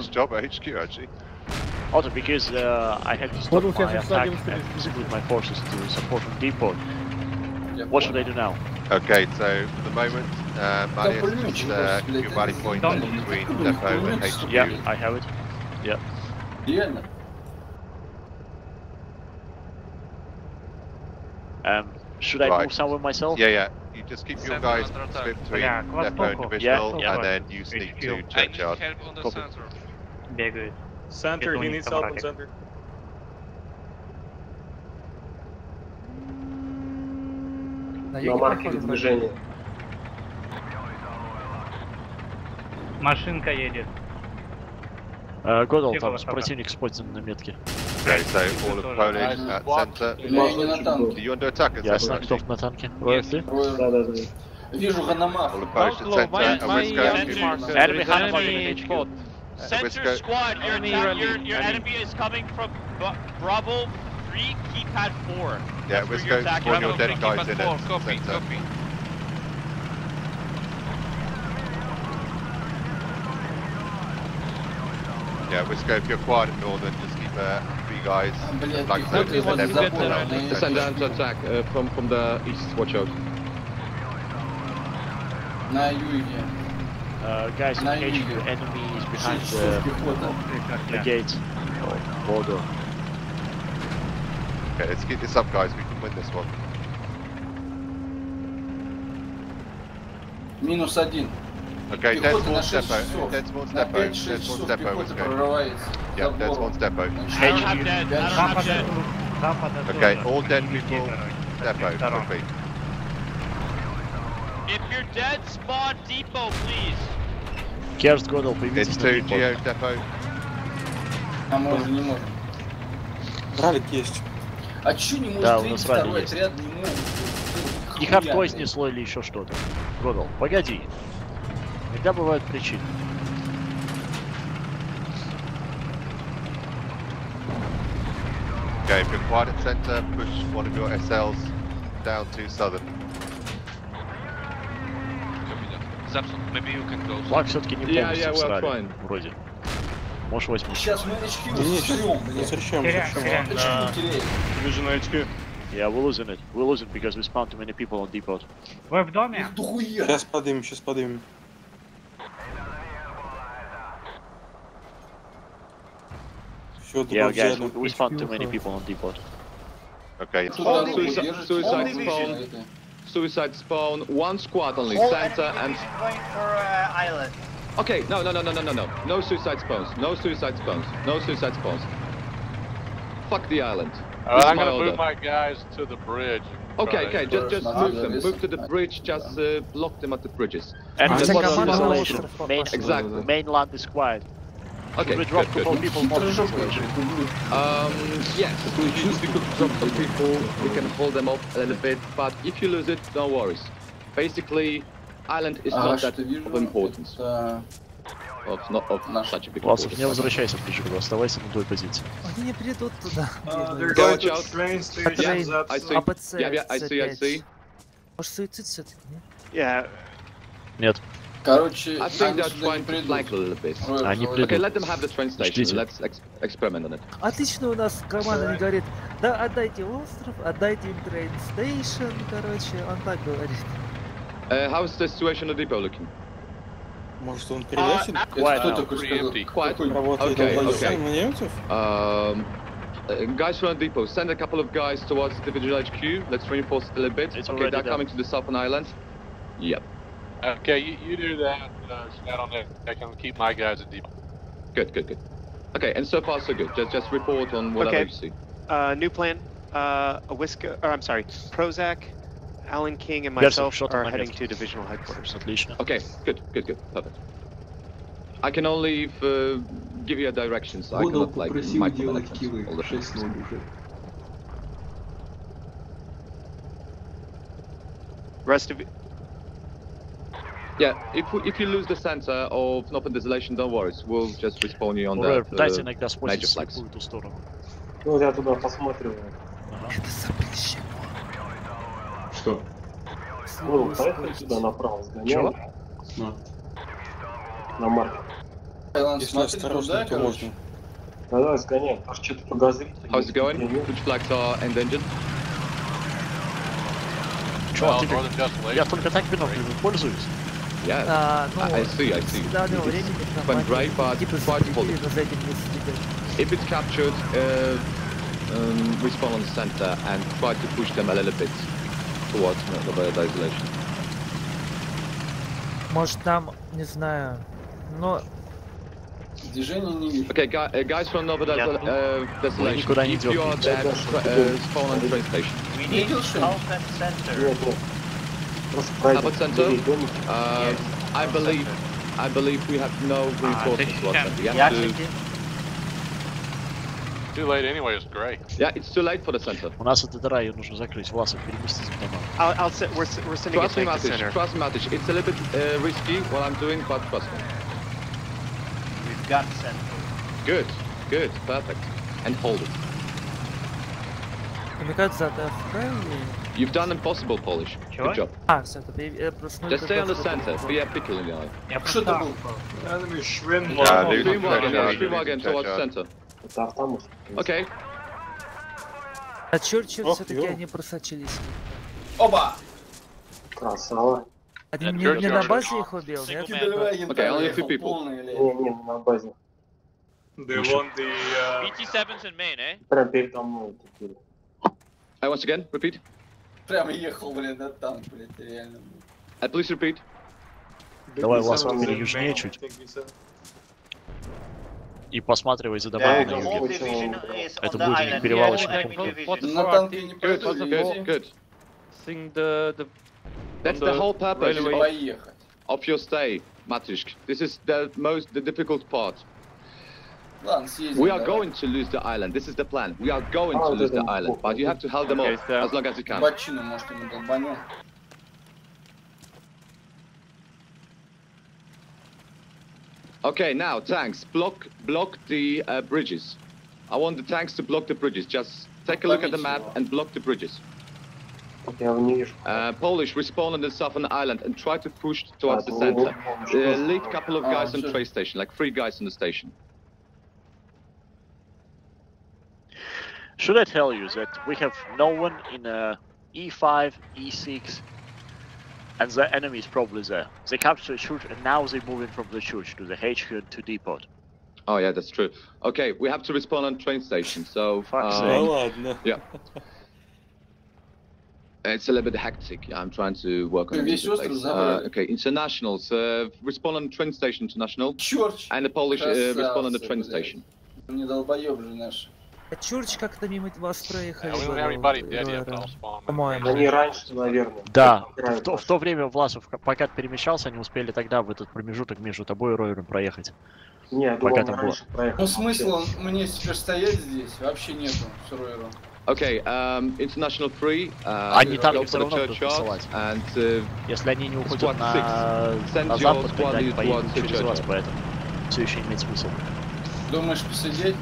nice job, HQ, actually. Also because uh, I had to stop my attack and physically my forces to support from depot. Yeah. What should they do now? Okay, so for the moment, uh, Marius is uh, your body point between depot and HQ. Yeah, I have it. Yeah. Yeah. Um, should I right. move somewhere myself? Yeah, yeah. You just keep your guys split between yeah, depot and divisional, yeah. and then you sneak to churchyard. Help on the Copy. center. Бегает. Center, Это he у них needs там help on ралли. center. На На юге маркере проходит вроде. движения. Машинка едет. Uh, Godal, Тихо, там высоко. противник спотен на метке. Okay, so all of Polish at center. Или я не на танке. Are you under attack at Ясно, center? кто actually? на танке? Роя, ты? Роя. Да, да, да. Вижу Ганамах. All of Polish at center. And Wisco, enemy- Enemy Hanama enemy in HQ. Center squad, your, enemy, your, your enemy is coming from Bravo 3, keypad 4. Yeah, That's we're your attack. Bravo your dead guys in four. it. Copy, center. copy. Yeah, we're scope your quad at northern, just keep uh, three guys. Like totally one is better. Uh, send them to attack uh, from, from the east, watch out. Nah, you, yeah. Uh, guys, in На HQ, юге. enemy is behind Шесть the, пехота. the gate. Oh, border. Okay, let's keep this up, guys. We can win this one. Минус один. Okay, dead Пехота на towards 6 depot. часов. Dead towards На depot. 5-6 Dead towards часов depot. пехота Let's go. прорывается. Yeah, dead towards depot. I don't have dead. I don't have dead. Запада Okay, тоже. all dead Впереди, people. короче, с Depot, обеих сторон. quickly. If you're dead, spawn depot, please. Керст Годал, It's появитесь на депо. А мы уже не можем. Ралик есть. А чё не может Да, у нас второй есть. отряд не могут? Их авто снесло или еще что-то. Годал, погоди. Иногда бывают причины. Okay, at centre. Push one of your SLs down to southern. Zapson, maybe you can go. Флаг все-таки не Yeah, полностью yeah, we're всрали, вроде. Можешь восьмой. Сейчас мы очки не блядь. зачем, Теряем, зачем? теряем. Очки теряем. Division HQ. Yeah, we're losing it. We're losing because we spawned too many people on depot. Вы в доме? Сейчас подымем, сейчас подымем. Все, Yeah, guys, we, we spawned too many people on depot. Okay, дорогу suicide, suicide spawn. suicide spawn, one squad only, All center and... going for uh, island. Okay, no, no, no, no, no, no, no. No suicide spawns, no suicide spawns, no suicide spawns. Fuck the island. Uh, I'm gonna order. move my guys to the bridge. Okay, okay, just just move them. Move to the bridge, just uh, block them at the bridges. And the bottom Exactly. Mainland is quiet. Okay, Should we drop good, good. Um, yes, we, we could drop some people. We can hold them up a little bit. But if you lose it, no worries. Basically, island is А, not that of importance. Of not of Наш. such a big Власов, не возвращайся в ключевую, оставайся на той позиции. Они не придут туда. Uh, А see. АПЦ, Yeah, yeah, I see, I see. Может суицид все-таки, нет? Нет. Короче, I think они they're сюда trying не to придут. flank a little bit. Трое Они человек. Okay, let them have the train station. Ждите. Let's ex experiment on it. Отлично у нас команда не говорит, да отдайте остров, отдайте им трейн стейшн, короче, он так говорит. Uh, how's the situation at the depot looking? Может он передачит? Это кто такой сказал? Quiet. Какой? Okay, Работает okay, okay. на немцев? Um, uh, guys from the depot, send a couple of guys towards the divisional HQ. Let's reinforce it a little bit. It's okay, already they're done. coming to the southern island. Yep. Okay, you, you do that, uh, on. I can keep my guys at deep. Good, good, good. Okay, and so far so good. Just, just report on whatever okay. you see. Uh, new plan. Uh, a whisker, or I'm sorry, Prozac, Alan King, and myself yes, are heading to divisional headquarters. Okay, good, good, good, perfect. I can only uh, give you directions. I cannot like my all the things. Rest of Yeah, if we, if you lose the center of Northern Desolation, don't worry. We'll just respawn you on that пытайся uh, иногда major спуститься в flags. какую-то сторону. Ну, я туда посмотрю. Это запрещено. Что? Ну, поехали сюда направо, сгоняем. На. На марк. Таиланд, Если смотри осторожно, туда, то короче. можно. Да-да, сгоняем. Что что-то подозрительно. How's it going? Which flags are endangered? Чувак, Well, ты Desolation. я только так биноклями пользуюсь. Yeah, А, ну, I, I see, I see. всегда времени It's went great, but типа try to hold закрепили, it. но за этим не следят. If it's captured, uh, um, respawn on the center and try to push them a little bit towards Northern Desolation. Может там, не знаю, но Движения не вижу. Okay, guy, uh, guys from Nova Я Desol- тут. uh, Desolation, никуда не if you are идем. there, uh, spawn on the train station. We need Видел что-нибудь? south and center. Нет, нет. Просто How пройдем. about center? Бери домики. Uh, I believe, I believe we have no reinforcements защищаем. whatsoever. We have to, ящики. Too late anyway. It's great. yeah, it's too late for the center. У нас эта дыра, ее нужно закрыть. Власов, переместись к домам. I'll, I'll sit. We're, s- we're sending a Trust me, tank to Matic. center. Trust me, Matic. It's a little bit uh, risky what I'm doing, but trust me. We've got center. Good, good, perfect. And hold it. Намекают за АТФК или... You've done impossible, Polish. Чего? Good job. А, все, это я- я просто... Just stay on the center. Be a pickle in the eye. Я Что это был? Enemy Schwinn. Yeah, dude. Streamwagon, yeah, Charge, streamwagon charge, towards charge. center. Это автомат. Okay. А Черчилль Ох, все-таки ё. они просочились. Оба! Красава. Один At не, не на Churchyard. базе их убил, нет? Okay, only a few people. Не, не, на базе. They want the. Uh... BT7's in main, eh? Прям передо мной теперь. Uh, once again, repeat. Прям ехал, блин, на танк, блядь, реально. блин. Uh, please repeat. Давай, Влас, BT7's бери in южнее чуть. И посматривай за домами на юге. Это будет island. перевалочный. На танке не the the That's the whole purpose of, your stay, Matishk. This is the most, the difficult part. Ладно, съездим. We are давай. going to lose the island. This is the plan. We are going to Oh, lose the then- island, but you have to hold them Okay, off so- as long as you can. Бочину, может, ему долбанем. Okay, now tanks, block block the uh, bridges. I want the tanks to block the bridges. Just take a look at the map and block the bridges. Я его не вижу. Uh, Polish, respawn on the southern island and try to push towards the Ah, center. oh, Uh, sure. lead couple of Ah, guys on sure. train station, like three guys on the station. Should I tell you that we have no one in uh, E5, E6, and the enemy is probably there. They captured the church and now they're moving from the church to the HQ and to depot. Oh yeah, that's true. Okay, we have to respawn on train station. So Fuck's um, sake. Ну ладно. yeah, it's a little bit hectic. Yeah, I'm trying to work on it. Весь in остров place. забрали. Uh, okay, internationals. Uh, respawn on train station international, Чёрч! and the Polish uh, respawn on the Красавцы, train блядь. station. Не долбоёб же наш. А Чурч как-то мимо вас проехали. Было. По-моему. Они раньше, наверное. Да, в то, в то время Власов, пока ты перемещался, они успели тогда в этот промежуток между тобой и Ройером проехать. Не, я Пока думал, там раньше проехал. Ну смысла мне теперь стоять здесь вообще нету с Ройером. Okay, um, international three. Uh, Они for the равно будут посылать. and uh, Если они не уходят на, на запад, тогда они поедут через вас, поэтому все еще имеет смысл. Думаешь посидеть?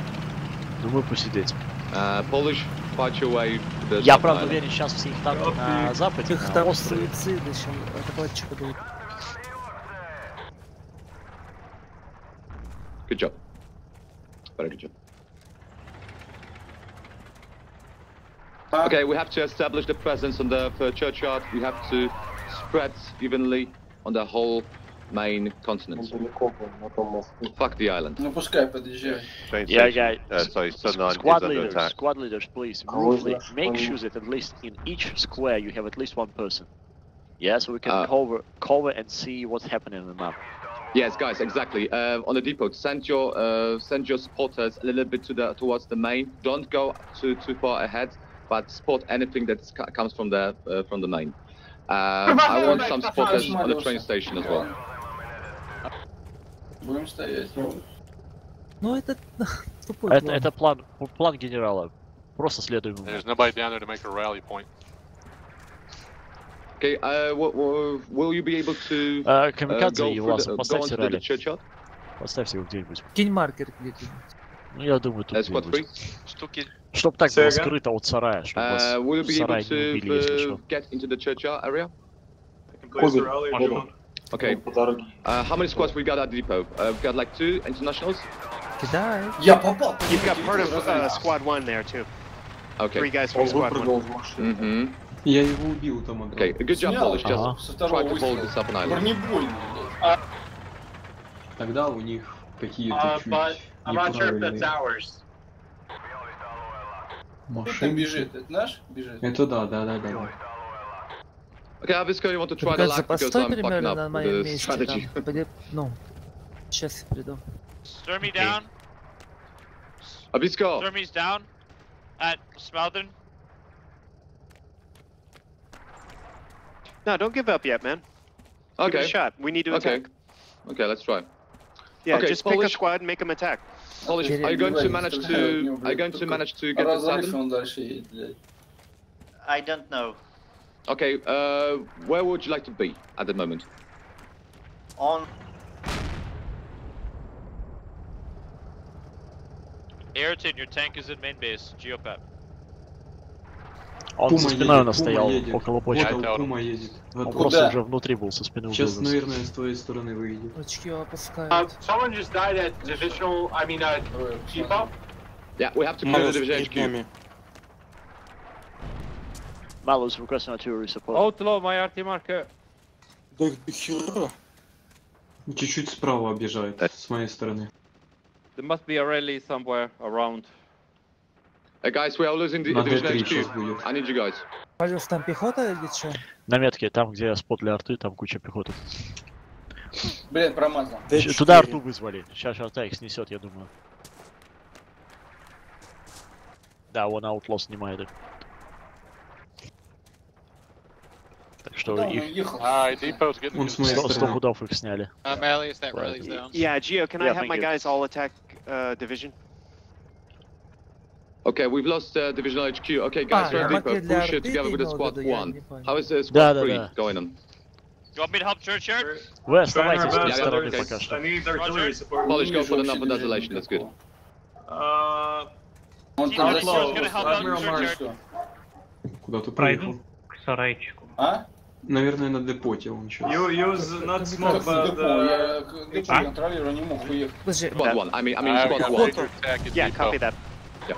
Думаю, посидеть. uh, Polish, fight your way to the Я southern правда island. уверен, сейчас все их танки на западе, Их на там острове. суициды, сейчас докладчика дают. Good job. Very good job. Okay, we have to establish the presence on the uh, churchyard. We have to spread evenly on the whole main continent. Fuck the island. No puszczaj, PDG. Yeah, yeah. Uh, sorry, Sunline squad leaders, attack. Squad leaders, please, ruthlessly make sure that at least in each square you have at least one person. Yeah, so we can uh, cover, cover and see what's happening on the map. Yes, guys, exactly. Uh, on the depot, send your uh, send your spotters a little bit to the towards the main. Don't go too too far ahead, but spot anything that comes from the uh, from the main. Uh, I want some spotters on the train station as well. Будем стоять. Ну это тупой Это, план. это план, план генерала. Просто следуем. There's nobody down there to make a rally point. Okay, uh, will you be able to Uh, uh, Камикадзе go, и Власов, поставьте ралли. Поставьте его где-нибудь. Кинь маркер где-нибудь. Ну, я думаю, тут где-нибудь. Штуки. Чтоб так Say было again? скрыто от сарая, чтобы вас Uh, will you в be able сарае не убили, если uh, что. get into the churchyard area? I can place the rally if you want. Okay. По дороге. Uh, how many squads we got at the depot? Uh, we've got like two internationals. Кидай. Я попал. You've got part of uh, squad one there too. Okay. Three guys Он from squad выпрыгнул one. из машины. Mm-hmm. Я его убил там одного. Okay, good job, Снял. Polish. Just Ага. Со try второго to hold this выстрела. up an island. Бронебойный, блядь. Тогда у них какие-то Uh, чуть but I'm not sure if that's неправильные ours. Кто там машинки. бежит? Это наш бежит? Это да, да, да, да. да. Okay, Avisco, you want to try the Камикадзе, lag because постой I'm fucking примерно up на with моем the месте strategy. там. Поди- Ну, сейчас приду. Sturmy down. Avisco, Sturmy's down. At Smouthen. No, don't give up yet, man. Give it Okay. a shot. We need to Okay. attack. Okay, let's try. Yeah, Okay, just pick a Polish. squad and make them attack. Polish, are you going to manage to? Are you going to manage to get the Разрыв southern? он дальше едет, блядь. I don't know. Okay, uh, where would you like to be at the moment? On Ayrton, your tank is in main base. Geopat. Он Пума со едет, спиной у нас Пума стоял едет. около Вот почты. он, told him. Пума едет. Он Вот, просто Куда? уже внутри был, со спины Сейчас, убил нас. наверное, с твоей стороны выйдет. Точки опускают. Uh, someone just died at divisional, I mean, uh, Ройер, depot. Yeah, we have to clear Малус the division перед HQ. Malus requesting artillery support. Outlaw my RT marker. Да их до хера. Чуть-чуть справа объезжает, с моей стороны. There must be a rally somewhere around. Hey guys, we are losing the division D3 сейчас HQ. будет. I need you guys. Павел, там пехота или что? На метке, там, где спот для арты, там куча пехоты. Блин, промазал. Туда арту вызвали. Сейчас арта их снесет, я думаю. Да, вон аутло снимает их. что Куда он их уехал? Alright, depot's getting Он с моей сто, сто стороны. пудов их сняли. Um, Alias, that Right. rally's down. Yeah, Geo, can I Yeah, have thank my you. guys all attack uh, division? Okay, we've lost uh, divisional HQ. Okay, guys, Ah, we're yeah. depot. Market для Push it арты together with the имел в squad виду, я one. не понял. How is uh, Да, squad да, three да. going on? You want me to help Churchyard? Вы Trying оставайтесь our с той best, стороны okay. пока что. I need artillery support. Polish, go for the вообще number движения desolation. That's good. Uh, Он Team там Alpha засел. is gonna help out Адмирал Churchyard. Маршко. Куда ты Пройду проехал? к сарайчику. А? Наверное, на депоте он сейчас. you use not smoke, but uh, Я А? контролирую, не мог уехать. Подожди, Squad one. I mean, I mean Uh, one. at Yeah, copy that. Yeah,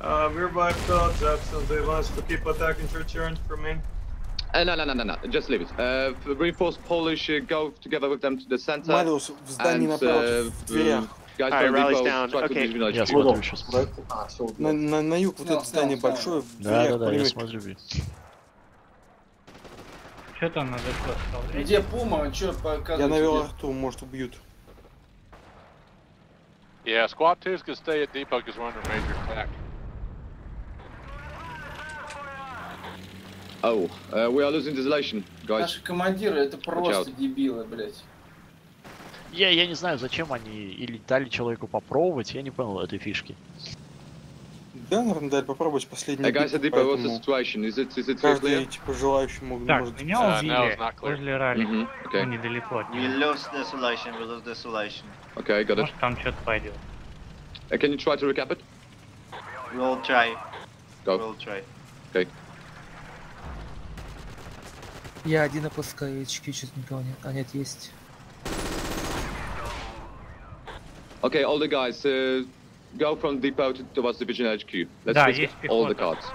uh, we're by thought Jackson. They want us to keep attacking Churchyard for me. Uh, no, no, no, no, no. Just leave it. Uh, reinforce Polish. Uh, go together with them to the center. Мариус в здании and, напротив, uh, в дверях. Guys, Alright, from rally's down. Okay. Я смотрю сейчас. На, на, на юг вот это здание большое, Да, да, да, я смотрю. Что там надо что? Где Пума? Что показывает? Я навел арту, может убьют. Yeah, squad twos can stay at depot because we're under major attack. Oh, uh, we are losing desolation, guys. Наши командиры это просто дебилы, блядь. Я, я не знаю, зачем они или дали человеку попробовать, я не понял этой фишки. Да, наверное, дали попробовать последний Hey, guys at бит, depot, what's the поэтому situation? Is it is it all каждый, типа, желающий мог, Так, может... меня Uh, убили возле ралли. Mhm, Ну, Okay, недалеко от We него. lose desolation, we lose desolation. okay, got it. Может там что-то пойдет. Uh, can you try to recap it? We'll try. Go. We'll try. Okay. я один опускаю, HQ что-то никого нет. А нет, есть. Okay, all the guys, uh, go from depot to, towards division HQ. Let's Да, risk есть all the пехота. cards.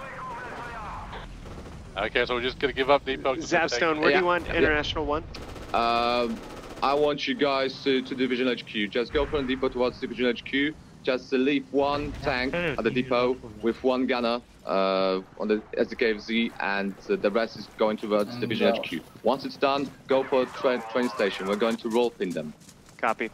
Okay, so we're just gonna give up depot. 'cause we're Zapstone, taking- where do Yeah, you want yeah. International 1? Um, I want you guys to, to division HQ. Just go from depot towards division HQ. Just uh, leave one tank at the depot with one gunner uh, on the SDKFZ, and uh, the rest is going towards division Да. HQ. Once it's done, go for train train station. We're going to roll pin them. Copy.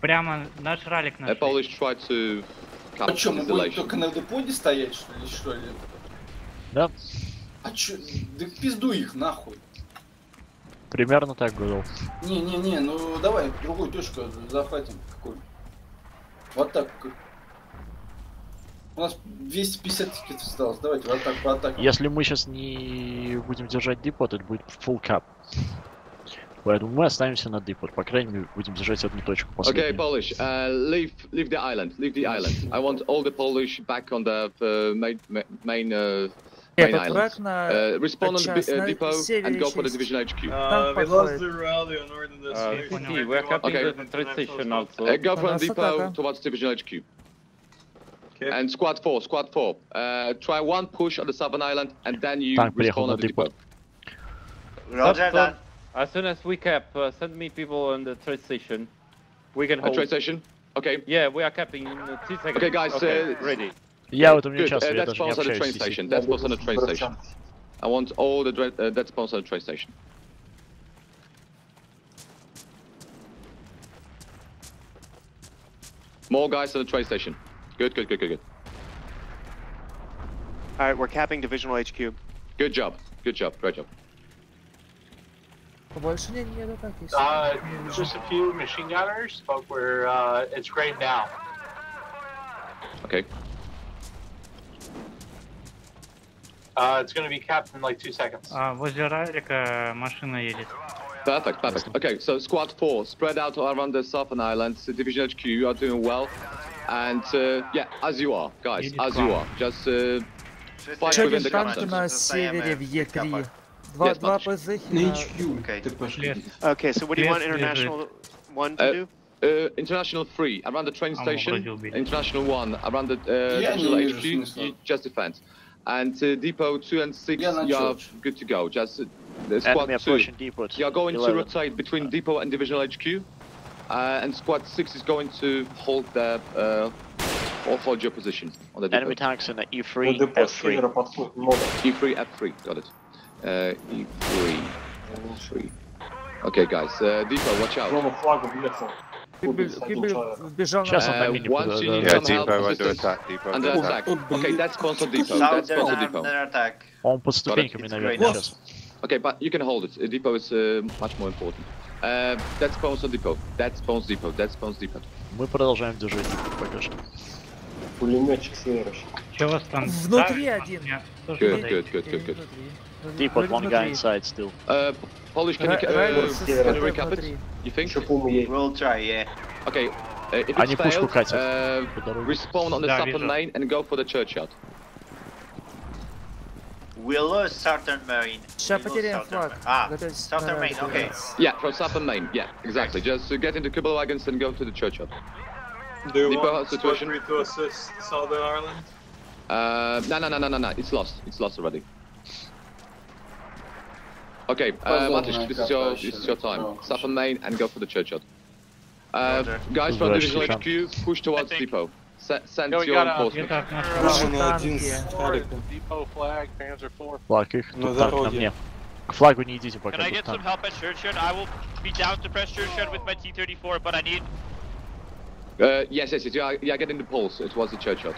Прямо наш ралик наш. Polish try to А что, мы будем только на депоте стоять, что ли, что ли? Да, А чё, да пизду их нахуй. примерно так было. Не-не-не, ну давай другую точку захватим какую Вот так. У нас 250 тикетов осталось, давайте в атаку, по атаке. Если мы сейчас не будем держать депот, это будет full cap. Поэтому мы останемся на депот. По крайней мере, будем держать одну точку Okay, последнюю. Polish, uh, leave leave the island. Leave the island. I want all the Polish back on the uh, main ma- main uh, main Этот island. враг на Uh, respawn on the час uh, на depot севере and go for the есть. division HQ. Uh, Там we lost подходит. the rally on northern destination. Uh, Maybe we are want capping Okay. the transition also. Uh, go Uh, from that's depot okay. towards division HQ. Okay. And squad four, squad four. Uh, try one push on the southern island, and then you Tank приехал respawn на on the депот. depot. Roger Stop, that. As soon as we cap, uh, send me people on the trade station. We can hold. A trade station? Okay. Yeah, we are capping in uh, two seconds. Okay, guys, okay, uh, ready. Yeah, to uh, mnie. That's on the train station. That's on the train station. I want all the uh, that's on the train station. More guys on the train station. Good, good, good, good, good. All right, we're capping divisional HQ. Good job. Good job. Great job. Больше нет, нет атак есть. Uh, just a few machine gunners, but we're uh, it's grayed now. Okay. Uh, it's going to be capped in like two seconds. А, возле ралика машина едет. Perfect, perfect. Okay, so squad four, spread out around the southern islands. uh, Division HQ, you are doing well. And uh, yeah, as you are, guys, as you are. Just uh, fight Что within один the танк customs. на севере в Е3. Два, Yes, два Матыч. ПЗ На на... HQ. Ты пошли. Okay, so what do you want Yes, International 1 to Uh, do? uh, International 3, around the train I'm station. already obedient. International 1 1, around the uh, Yeah, Divisional no, HQ, you're finished you just defend. And uh, Depot 2 and 6, Yeah, not you are church. good to go. Just uh, the squad Enemy 2. approaching depot. You are going to 11. rotate between Depot and Divisional HQ. Uh, and squad 6 is going to hold their, uh, or hold your position on the depot. Enemy tanks in the Ну, E3, депо с F3. севера подходит много. E3, F3, got it. Uh, E3, F3. Okay, guys, uh, Depot, watch out. Зону флага въехал. Кибель, Один Кибель человек. вбежал Сейчас он на... на Uh, мине once you подойдет. need Yeah, some help, depot under assistance, attack, depot under under attack. attack. Okay, that's sponsor depot. That's Southern sponsor depot. under attack. Он под ступеньками, It's наверное, great. сейчас. Okay, but you can hold it. Uh, Depot is uh, much more important. Uh, that's sponsor depot. That's sponsor depot. That's sponsor depot. Мы продолжаем держать дипот пока что. Пулеметчик с севера. Че у вас там? Внутри Да, один. меня тоже Good, подойдет. good, good, good, good. Depot, one guy inside still. Uh, Polish, can you uh, can you recap it? You think? We'll try, yeah. Okay, uh, if it's failed, uh, respawn on the southern lane and go for the churchyard. We lost Southern Marine. Southern Marine. Ah, Southern uh, okay. Yeah, from Southern main. yeah, exactly. Just uh, get into Kubel wagons and go to the churchyard. Do you Depot want situation? to assist Southern Ireland? Uh, no, no, no, no, no, no, it's lost. It's lost already. Okay, uh, Puzzle Matish, this is your this is your time. Southern main and go for the churchyard. Uh, guys from Right, divisional Stefan. HQ, push towards depot. Se- send Yeah, we your got a- enforcement. Где-то от нас Машина один с танки. Хариком. Depot flag, Panzer 4. Флаг их, На тут танк на дороге. мне. К флагу не идите пока, Can I тут get some танк. help at Churchyard? I will be down to press Churchyard with my T-34, but I need Uh, yes, yes, yes. Yeah, yeah. Get in the pulse towards the churchyard.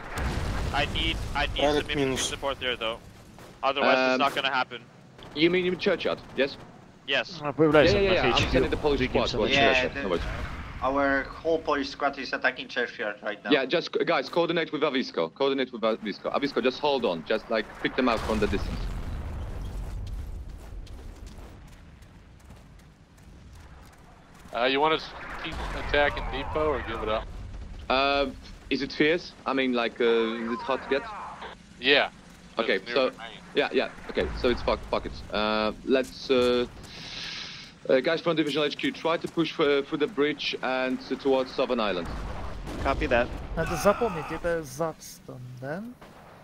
I need I need Pilot some infantry minus. support there though. Otherwise Um, it's not gonna happen. You mean in churchyard? Yes. Yes. Ah, yeah, yeah, yeah. I'm sending the Polish squad to yeah, Our whole Polish squad is attacking churchyard right now. Yeah, just guys, coordinate with Avisco. Coordinate with Avisco. Avisco, just hold on. Just like pick them out from the distance. Uh, you want to keep attacking depot or give it up? Uh, is it fierce? I mean, like, uh, is it hard to get? Yeah. Okay, so. Remain. Yeah, yeah. Okay, so it's pock pockets. Uh, let's. Uh, uh, guys from Divisional HQ, try to push for, for the bridge and towards Southern Island. Copy that. And Na to zapomnijte, to jest Zapstone,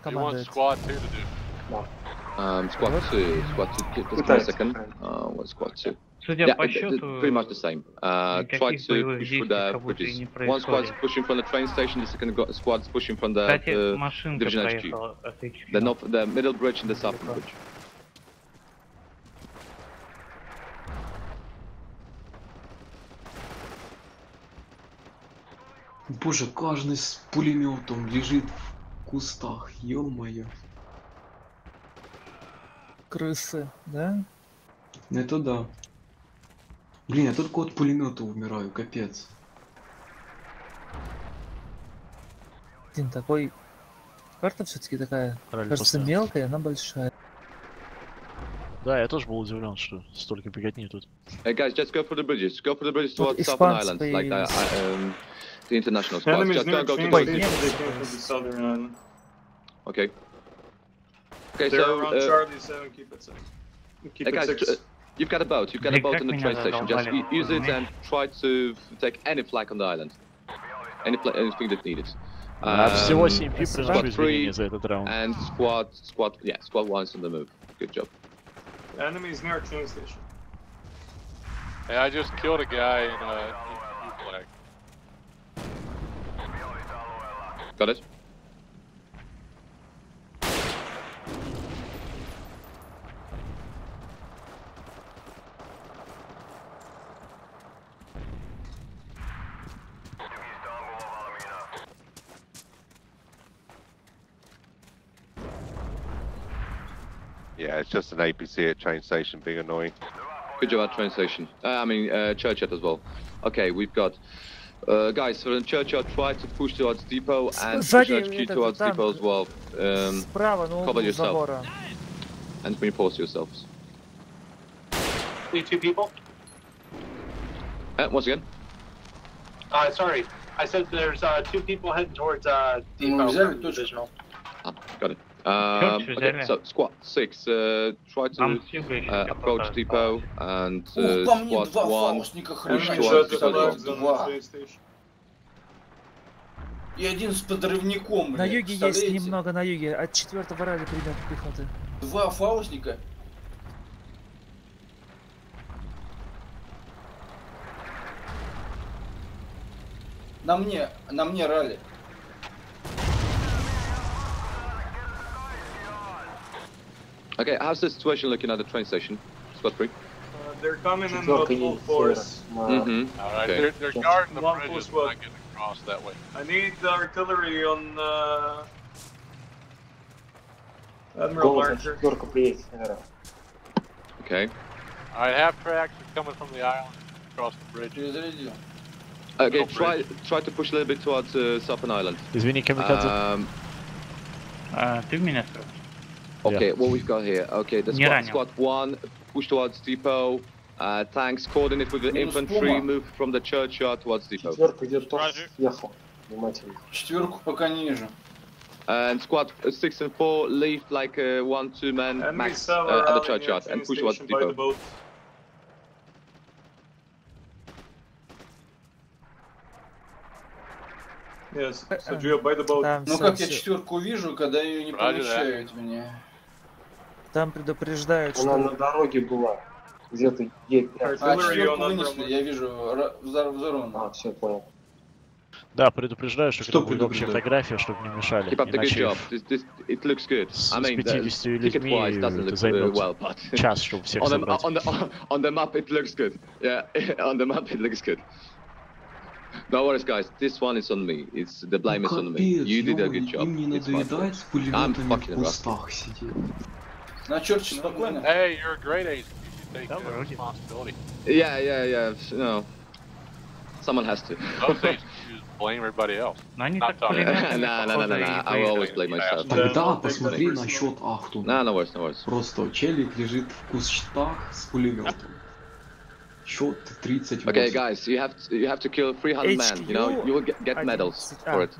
Come you want squad 2 to do? Um, squad 2, squad 2, give us a second. Uh, what's squad 2? Судя Yeah, по счету, pretty much the same. Uh, try to push действий the bridges. One squad's pushing from the train station, the second squad's pushing from the Кстати, uh, Division HQ. The north, the middle bridge and the southern bridge. Боже, каждый с пулеметом лежит в кустах, ё-моё. Крысы, да? Это да. Блин, я только от пулемета умираю, капец. Блин, такой... Карта все-таки такая, Ралли кажется, поставил. мелкая, она большая. Да, я тоже был удивлен, что столько беготни тут. Hey guys, just go for the bridges. Go for the bridges towards Southern Islands, like the, uh, um, the international. Enemies Just don't go to the station, немцы they came from the появились. Southern Island. Okay. Okay, They're so around uh, Charlie 7, keep it safe. Keep hey it guys, six. uh, you've got a boat. You've got a Блин, boat как on the меня train station. Just задолбали u- use it пулеметчики. and try to f- take any flag on the island. Any pla- anything that needed. А всего Um, 7 пип, squad приношу three извинения за этот раунд. and squad squad yeah squad one's on the move. Good job. Enemies near train station. Hey, I just killed a guy in a EU flag. Got it. it's just an APC at train station being annoying. Good job at train station. Uh, I mean, uh, churchyard as well. Okay, we've got... Uh, guys, from the churchyard, try to push towards depot and push HQ towards depot as well. Um, cover yourself. And reinforce yourselves. Need two people? Uh, once again? Uh, sorry, I said there's uh, two people heading towards uh, depot. Um, okay, so squad six, uh, try to uh, approach depot and Ух, uh, по мне squad два one push towards depot. И один с подрывником, На блядь, юге есть немного на юге. От четвертого ралли примерно пехоты. Два фаустника. На мне, на мне ралли. Okay, how's the situation looking at the train station? Squad three. Uh, they're coming in Четверка uh, full едет force. Mm-hmm. All right, Okay. they're, they're guarding the One bridges, plus but one. not getting across that way. I need the artillery on uh, Admiral Голос Larcher. четверка приедет с севера. Okay. All right, half tracks are coming from the island across the bridge. Перезарядил. Okay, Little try try to push a little bit towards uh, Southern Island. Извини, камикадзе. Um, А, ты в меня спросил? okay, what we've got here? Okay, the Не squad, ранил. squad one push towards depot. Uh, tanks coordinate with the Минус infantry, Пума. move from the churchyard towards depot. Четверка идет тоже Roger. съехал. Внимательно. Четверку пока ниже. And squad uh, six and four leave like uh, one, two men Enemy max Sava uh, at the rallying churchyard near and train push towards station by the depot. boat. Yes, so Gio, by the boat. Там, Ну всё- как я всё- четверку вижу, когда ее не Ради, да. помещают меня. Там предупреждают, Она на что дороге была. Где-то Е5. А Artillery четверку вынесли, я вижу ра- взор- взорвано. А, все, понял. Да, предупреждаю, что, Что будет общая фотография, чтобы не мешали. Keep up the good Иначе job. This, this, it looks good. с, I mean, the 50 людьми doesn't это look займет well, but час, чтобы всех on the, собрать. on, the, on the map it looks good. Yeah, on the map it looks good. No worries, guys. This one is on me. It's the blame is on me. You did a good job. им не It's my надоедает с I'm пулеметами в fucking rough. кустах сидеть. На черче спокойно. Hey, you're a great ace. You should take uh, responsibility. Yeah, yeah, yeah. No, someone has to. Most aces blame everybody else. Но они Not так nah, nah, nah, nah, nah. I will always blame myself. Да, Тогда ну, посмотри на счет Ахту. Nah, no worries, no worries. Просто челик лежит в кустах с пулеметом. 30 Okay, guys, you have to, you have to kill 300 HQ, men. You know you will get, get medals ah, for it.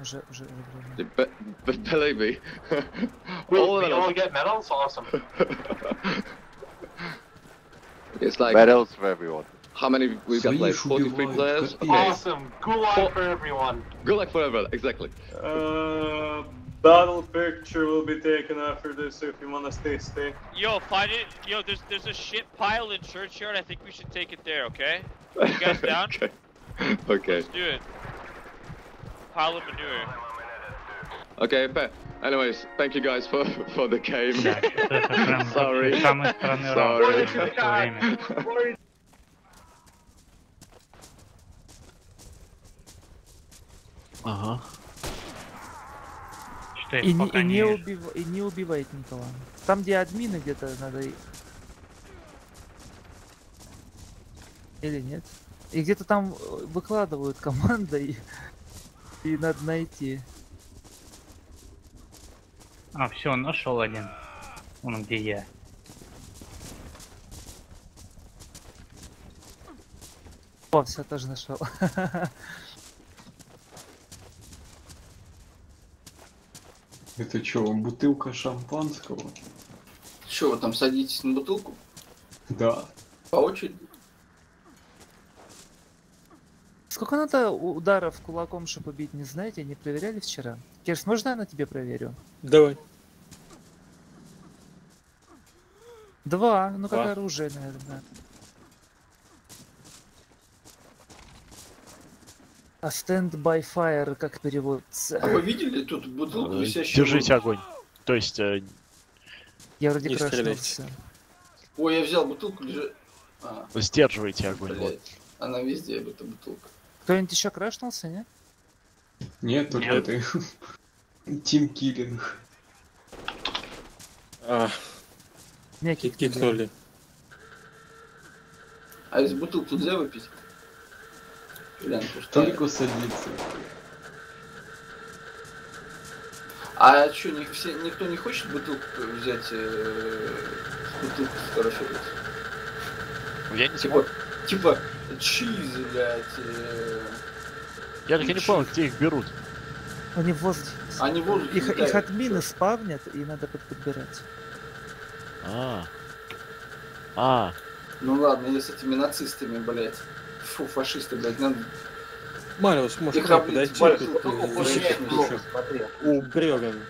But believe me. we all, we all get medals. Awesome. it's like medals for everyone. How many we've got left? 43 players. Okay. Awesome. Good luck for everyone. Good luck for everyone. Exactly. Uh, Battle picture will be taken after this, so if you wanna stay, stay. Yo, find it. Yo, there's there's a shit pile in churchyard. I think we should take it there. Okay? You guys down? okay. okay. Let's do it. Pile of manure. Okay, but anyways, thank you guys for for the game. Sorry. Sorry. uh huh. То И, не, и, не не убив- и не убивает никого. Там, где админы где-то надо... Или нет? И где-то там э, выкладывают команда и, и надо найти. А, все, нашел один. Он где я. О, все, тоже нашел. Это что, бутылка шампанского? Че, вы там садитесь на бутылку? Да. По очереди? Сколько надо ударов кулаком, чтобы убить, не знаете? Не проверяли вчера? Керс, можно я на тебе проверю? Давай. Два, ну как Два. оружие, наверное. А stand by fire как переводится? А вы видели тут бутылку висящую? Держите огонь. То есть, э, Я вроде Не крашнулся. Ой, я взял бутылку, лежит. А, сдерживайте огонь. вот. блядь. Она везде, эта бутылка. Кто-нибудь еще крашнулся, не? Нет, только Нет. ты. Тим киллинг. А, кикнули. кикнули. А из бутылки нельзя выпить? Пустая. Только садится. А что, не, все, никто не хочет бутылку взять? Э, бутылку сфотографировать? Я не Типа, типа, чиз, блядь. э, Я так и не понял, где их берут. Они в воздухе. Они в воздухе Их, их админы спавнят, и надо под- подбирать. А. А. Ну ладно, я с этими нацистами, блядь. Фу, фашисты, блядь, надо... Мариус, может Их к нам обли- подойти? Мариус, Тут, защитить еще. Смотри. У бревен.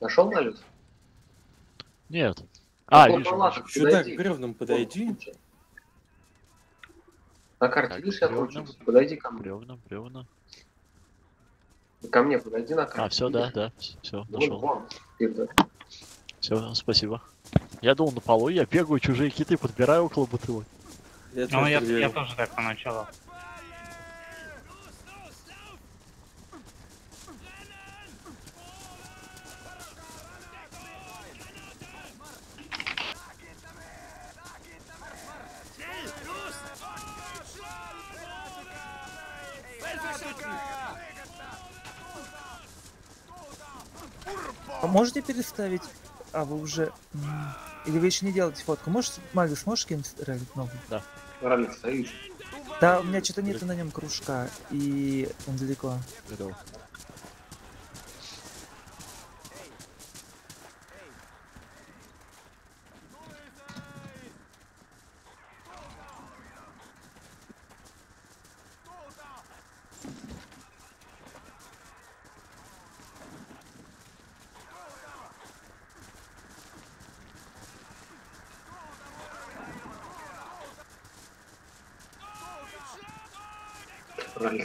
Нашел Мариус? Нет. А, Ну, вижу. ладно, вижу. Сюда, подойди. к бревнам подойди. На карте, Так, видишь, я кручусь. Подойди ко мне. Бревна, бревна. Ко мне подойди на карте. А, все, да, да, все, нашел. Все, спасибо. Я думал на полу, я бегаю, чужие киты подбираю около бутылок. Я Ну, я, тоже я тоже так поначалу. А можете переставить? А вы уже... Или вы еще не делаете фотку? Можете, Магис, можешь кинуть ролик новый? Да. Ролик стоит. Да, у меня что-то нету на нем кружка, и он далеко. Готов. Pois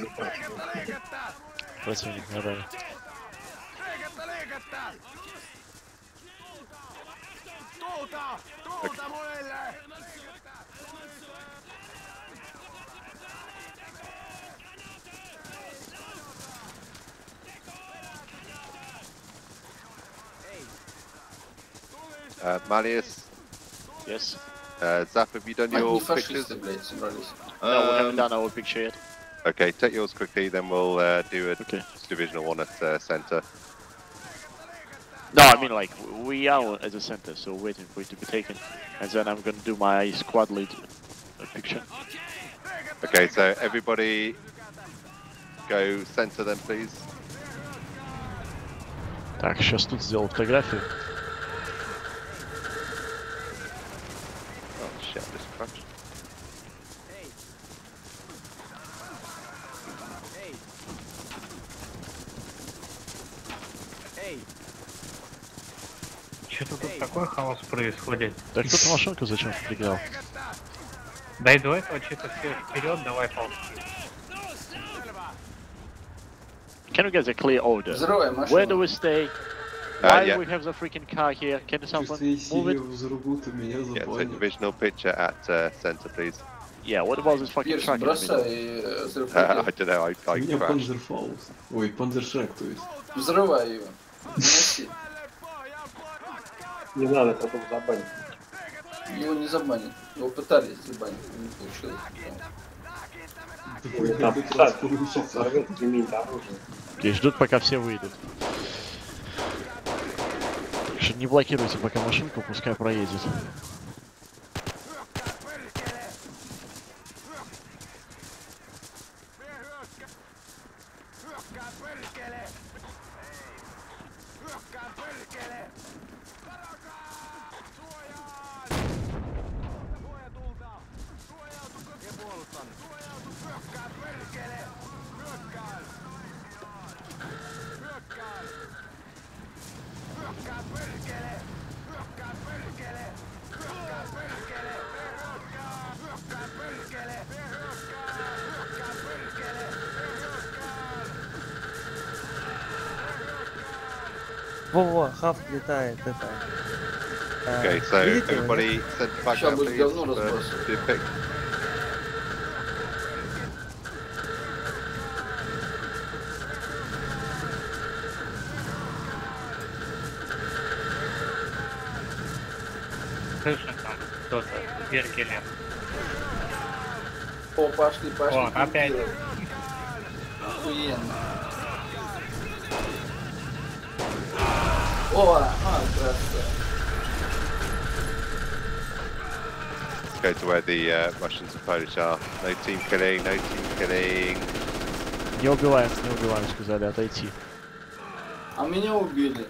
Uh, Yes. Uh, have you done your pictures? Blitz, no, uh, we haven't um, done our picture yet. Okay, take yours quickly, then we'll uh, do a Okay. divisional one at uh, centre. No, I mean like w- we are at the center, so waiting for it to be taken, and then I'm gonna do my squad lead uh, picture. Okay, so everybody go centre then, please. Так, сейчас тут сделал фотографию. Хаос происходит. Так кто-то машинку зачем-то пригнал. Да и до этого что-то все вперед, давай ползти. Can we get a clear order? Where do we stay? Uh, Why yeah. we have the freaking car here? Can someone move it? то Yeah, take забанят. divisional picture at uh, centre, please. Yeah, what about this fucking Пирс, truck бросай э, Uh. I don't know, I, У I меня crashed. панзерфаус. Ой, панзершрек, то есть. Взрывай его. Не надо, потом забанить. Его не забанят. Его пытались забанить, не получилось. Ой, там ждут, пока все выйдут. Так что не блокируйте пока машинку, пускай проедет. Во-во, Хаф летает, это... э, Okay, so видите его, everybody centre back Ща now, будет please. говно for разбросано. the pic. Слышно там кто-то, Беркеле. О, пошли, пошли. О, опять. О, а. Let's go to where the uh, Russians and Polish are. No team killing, no team killing. Не убиваем, не убиваем, сказали отойти. А меня убили.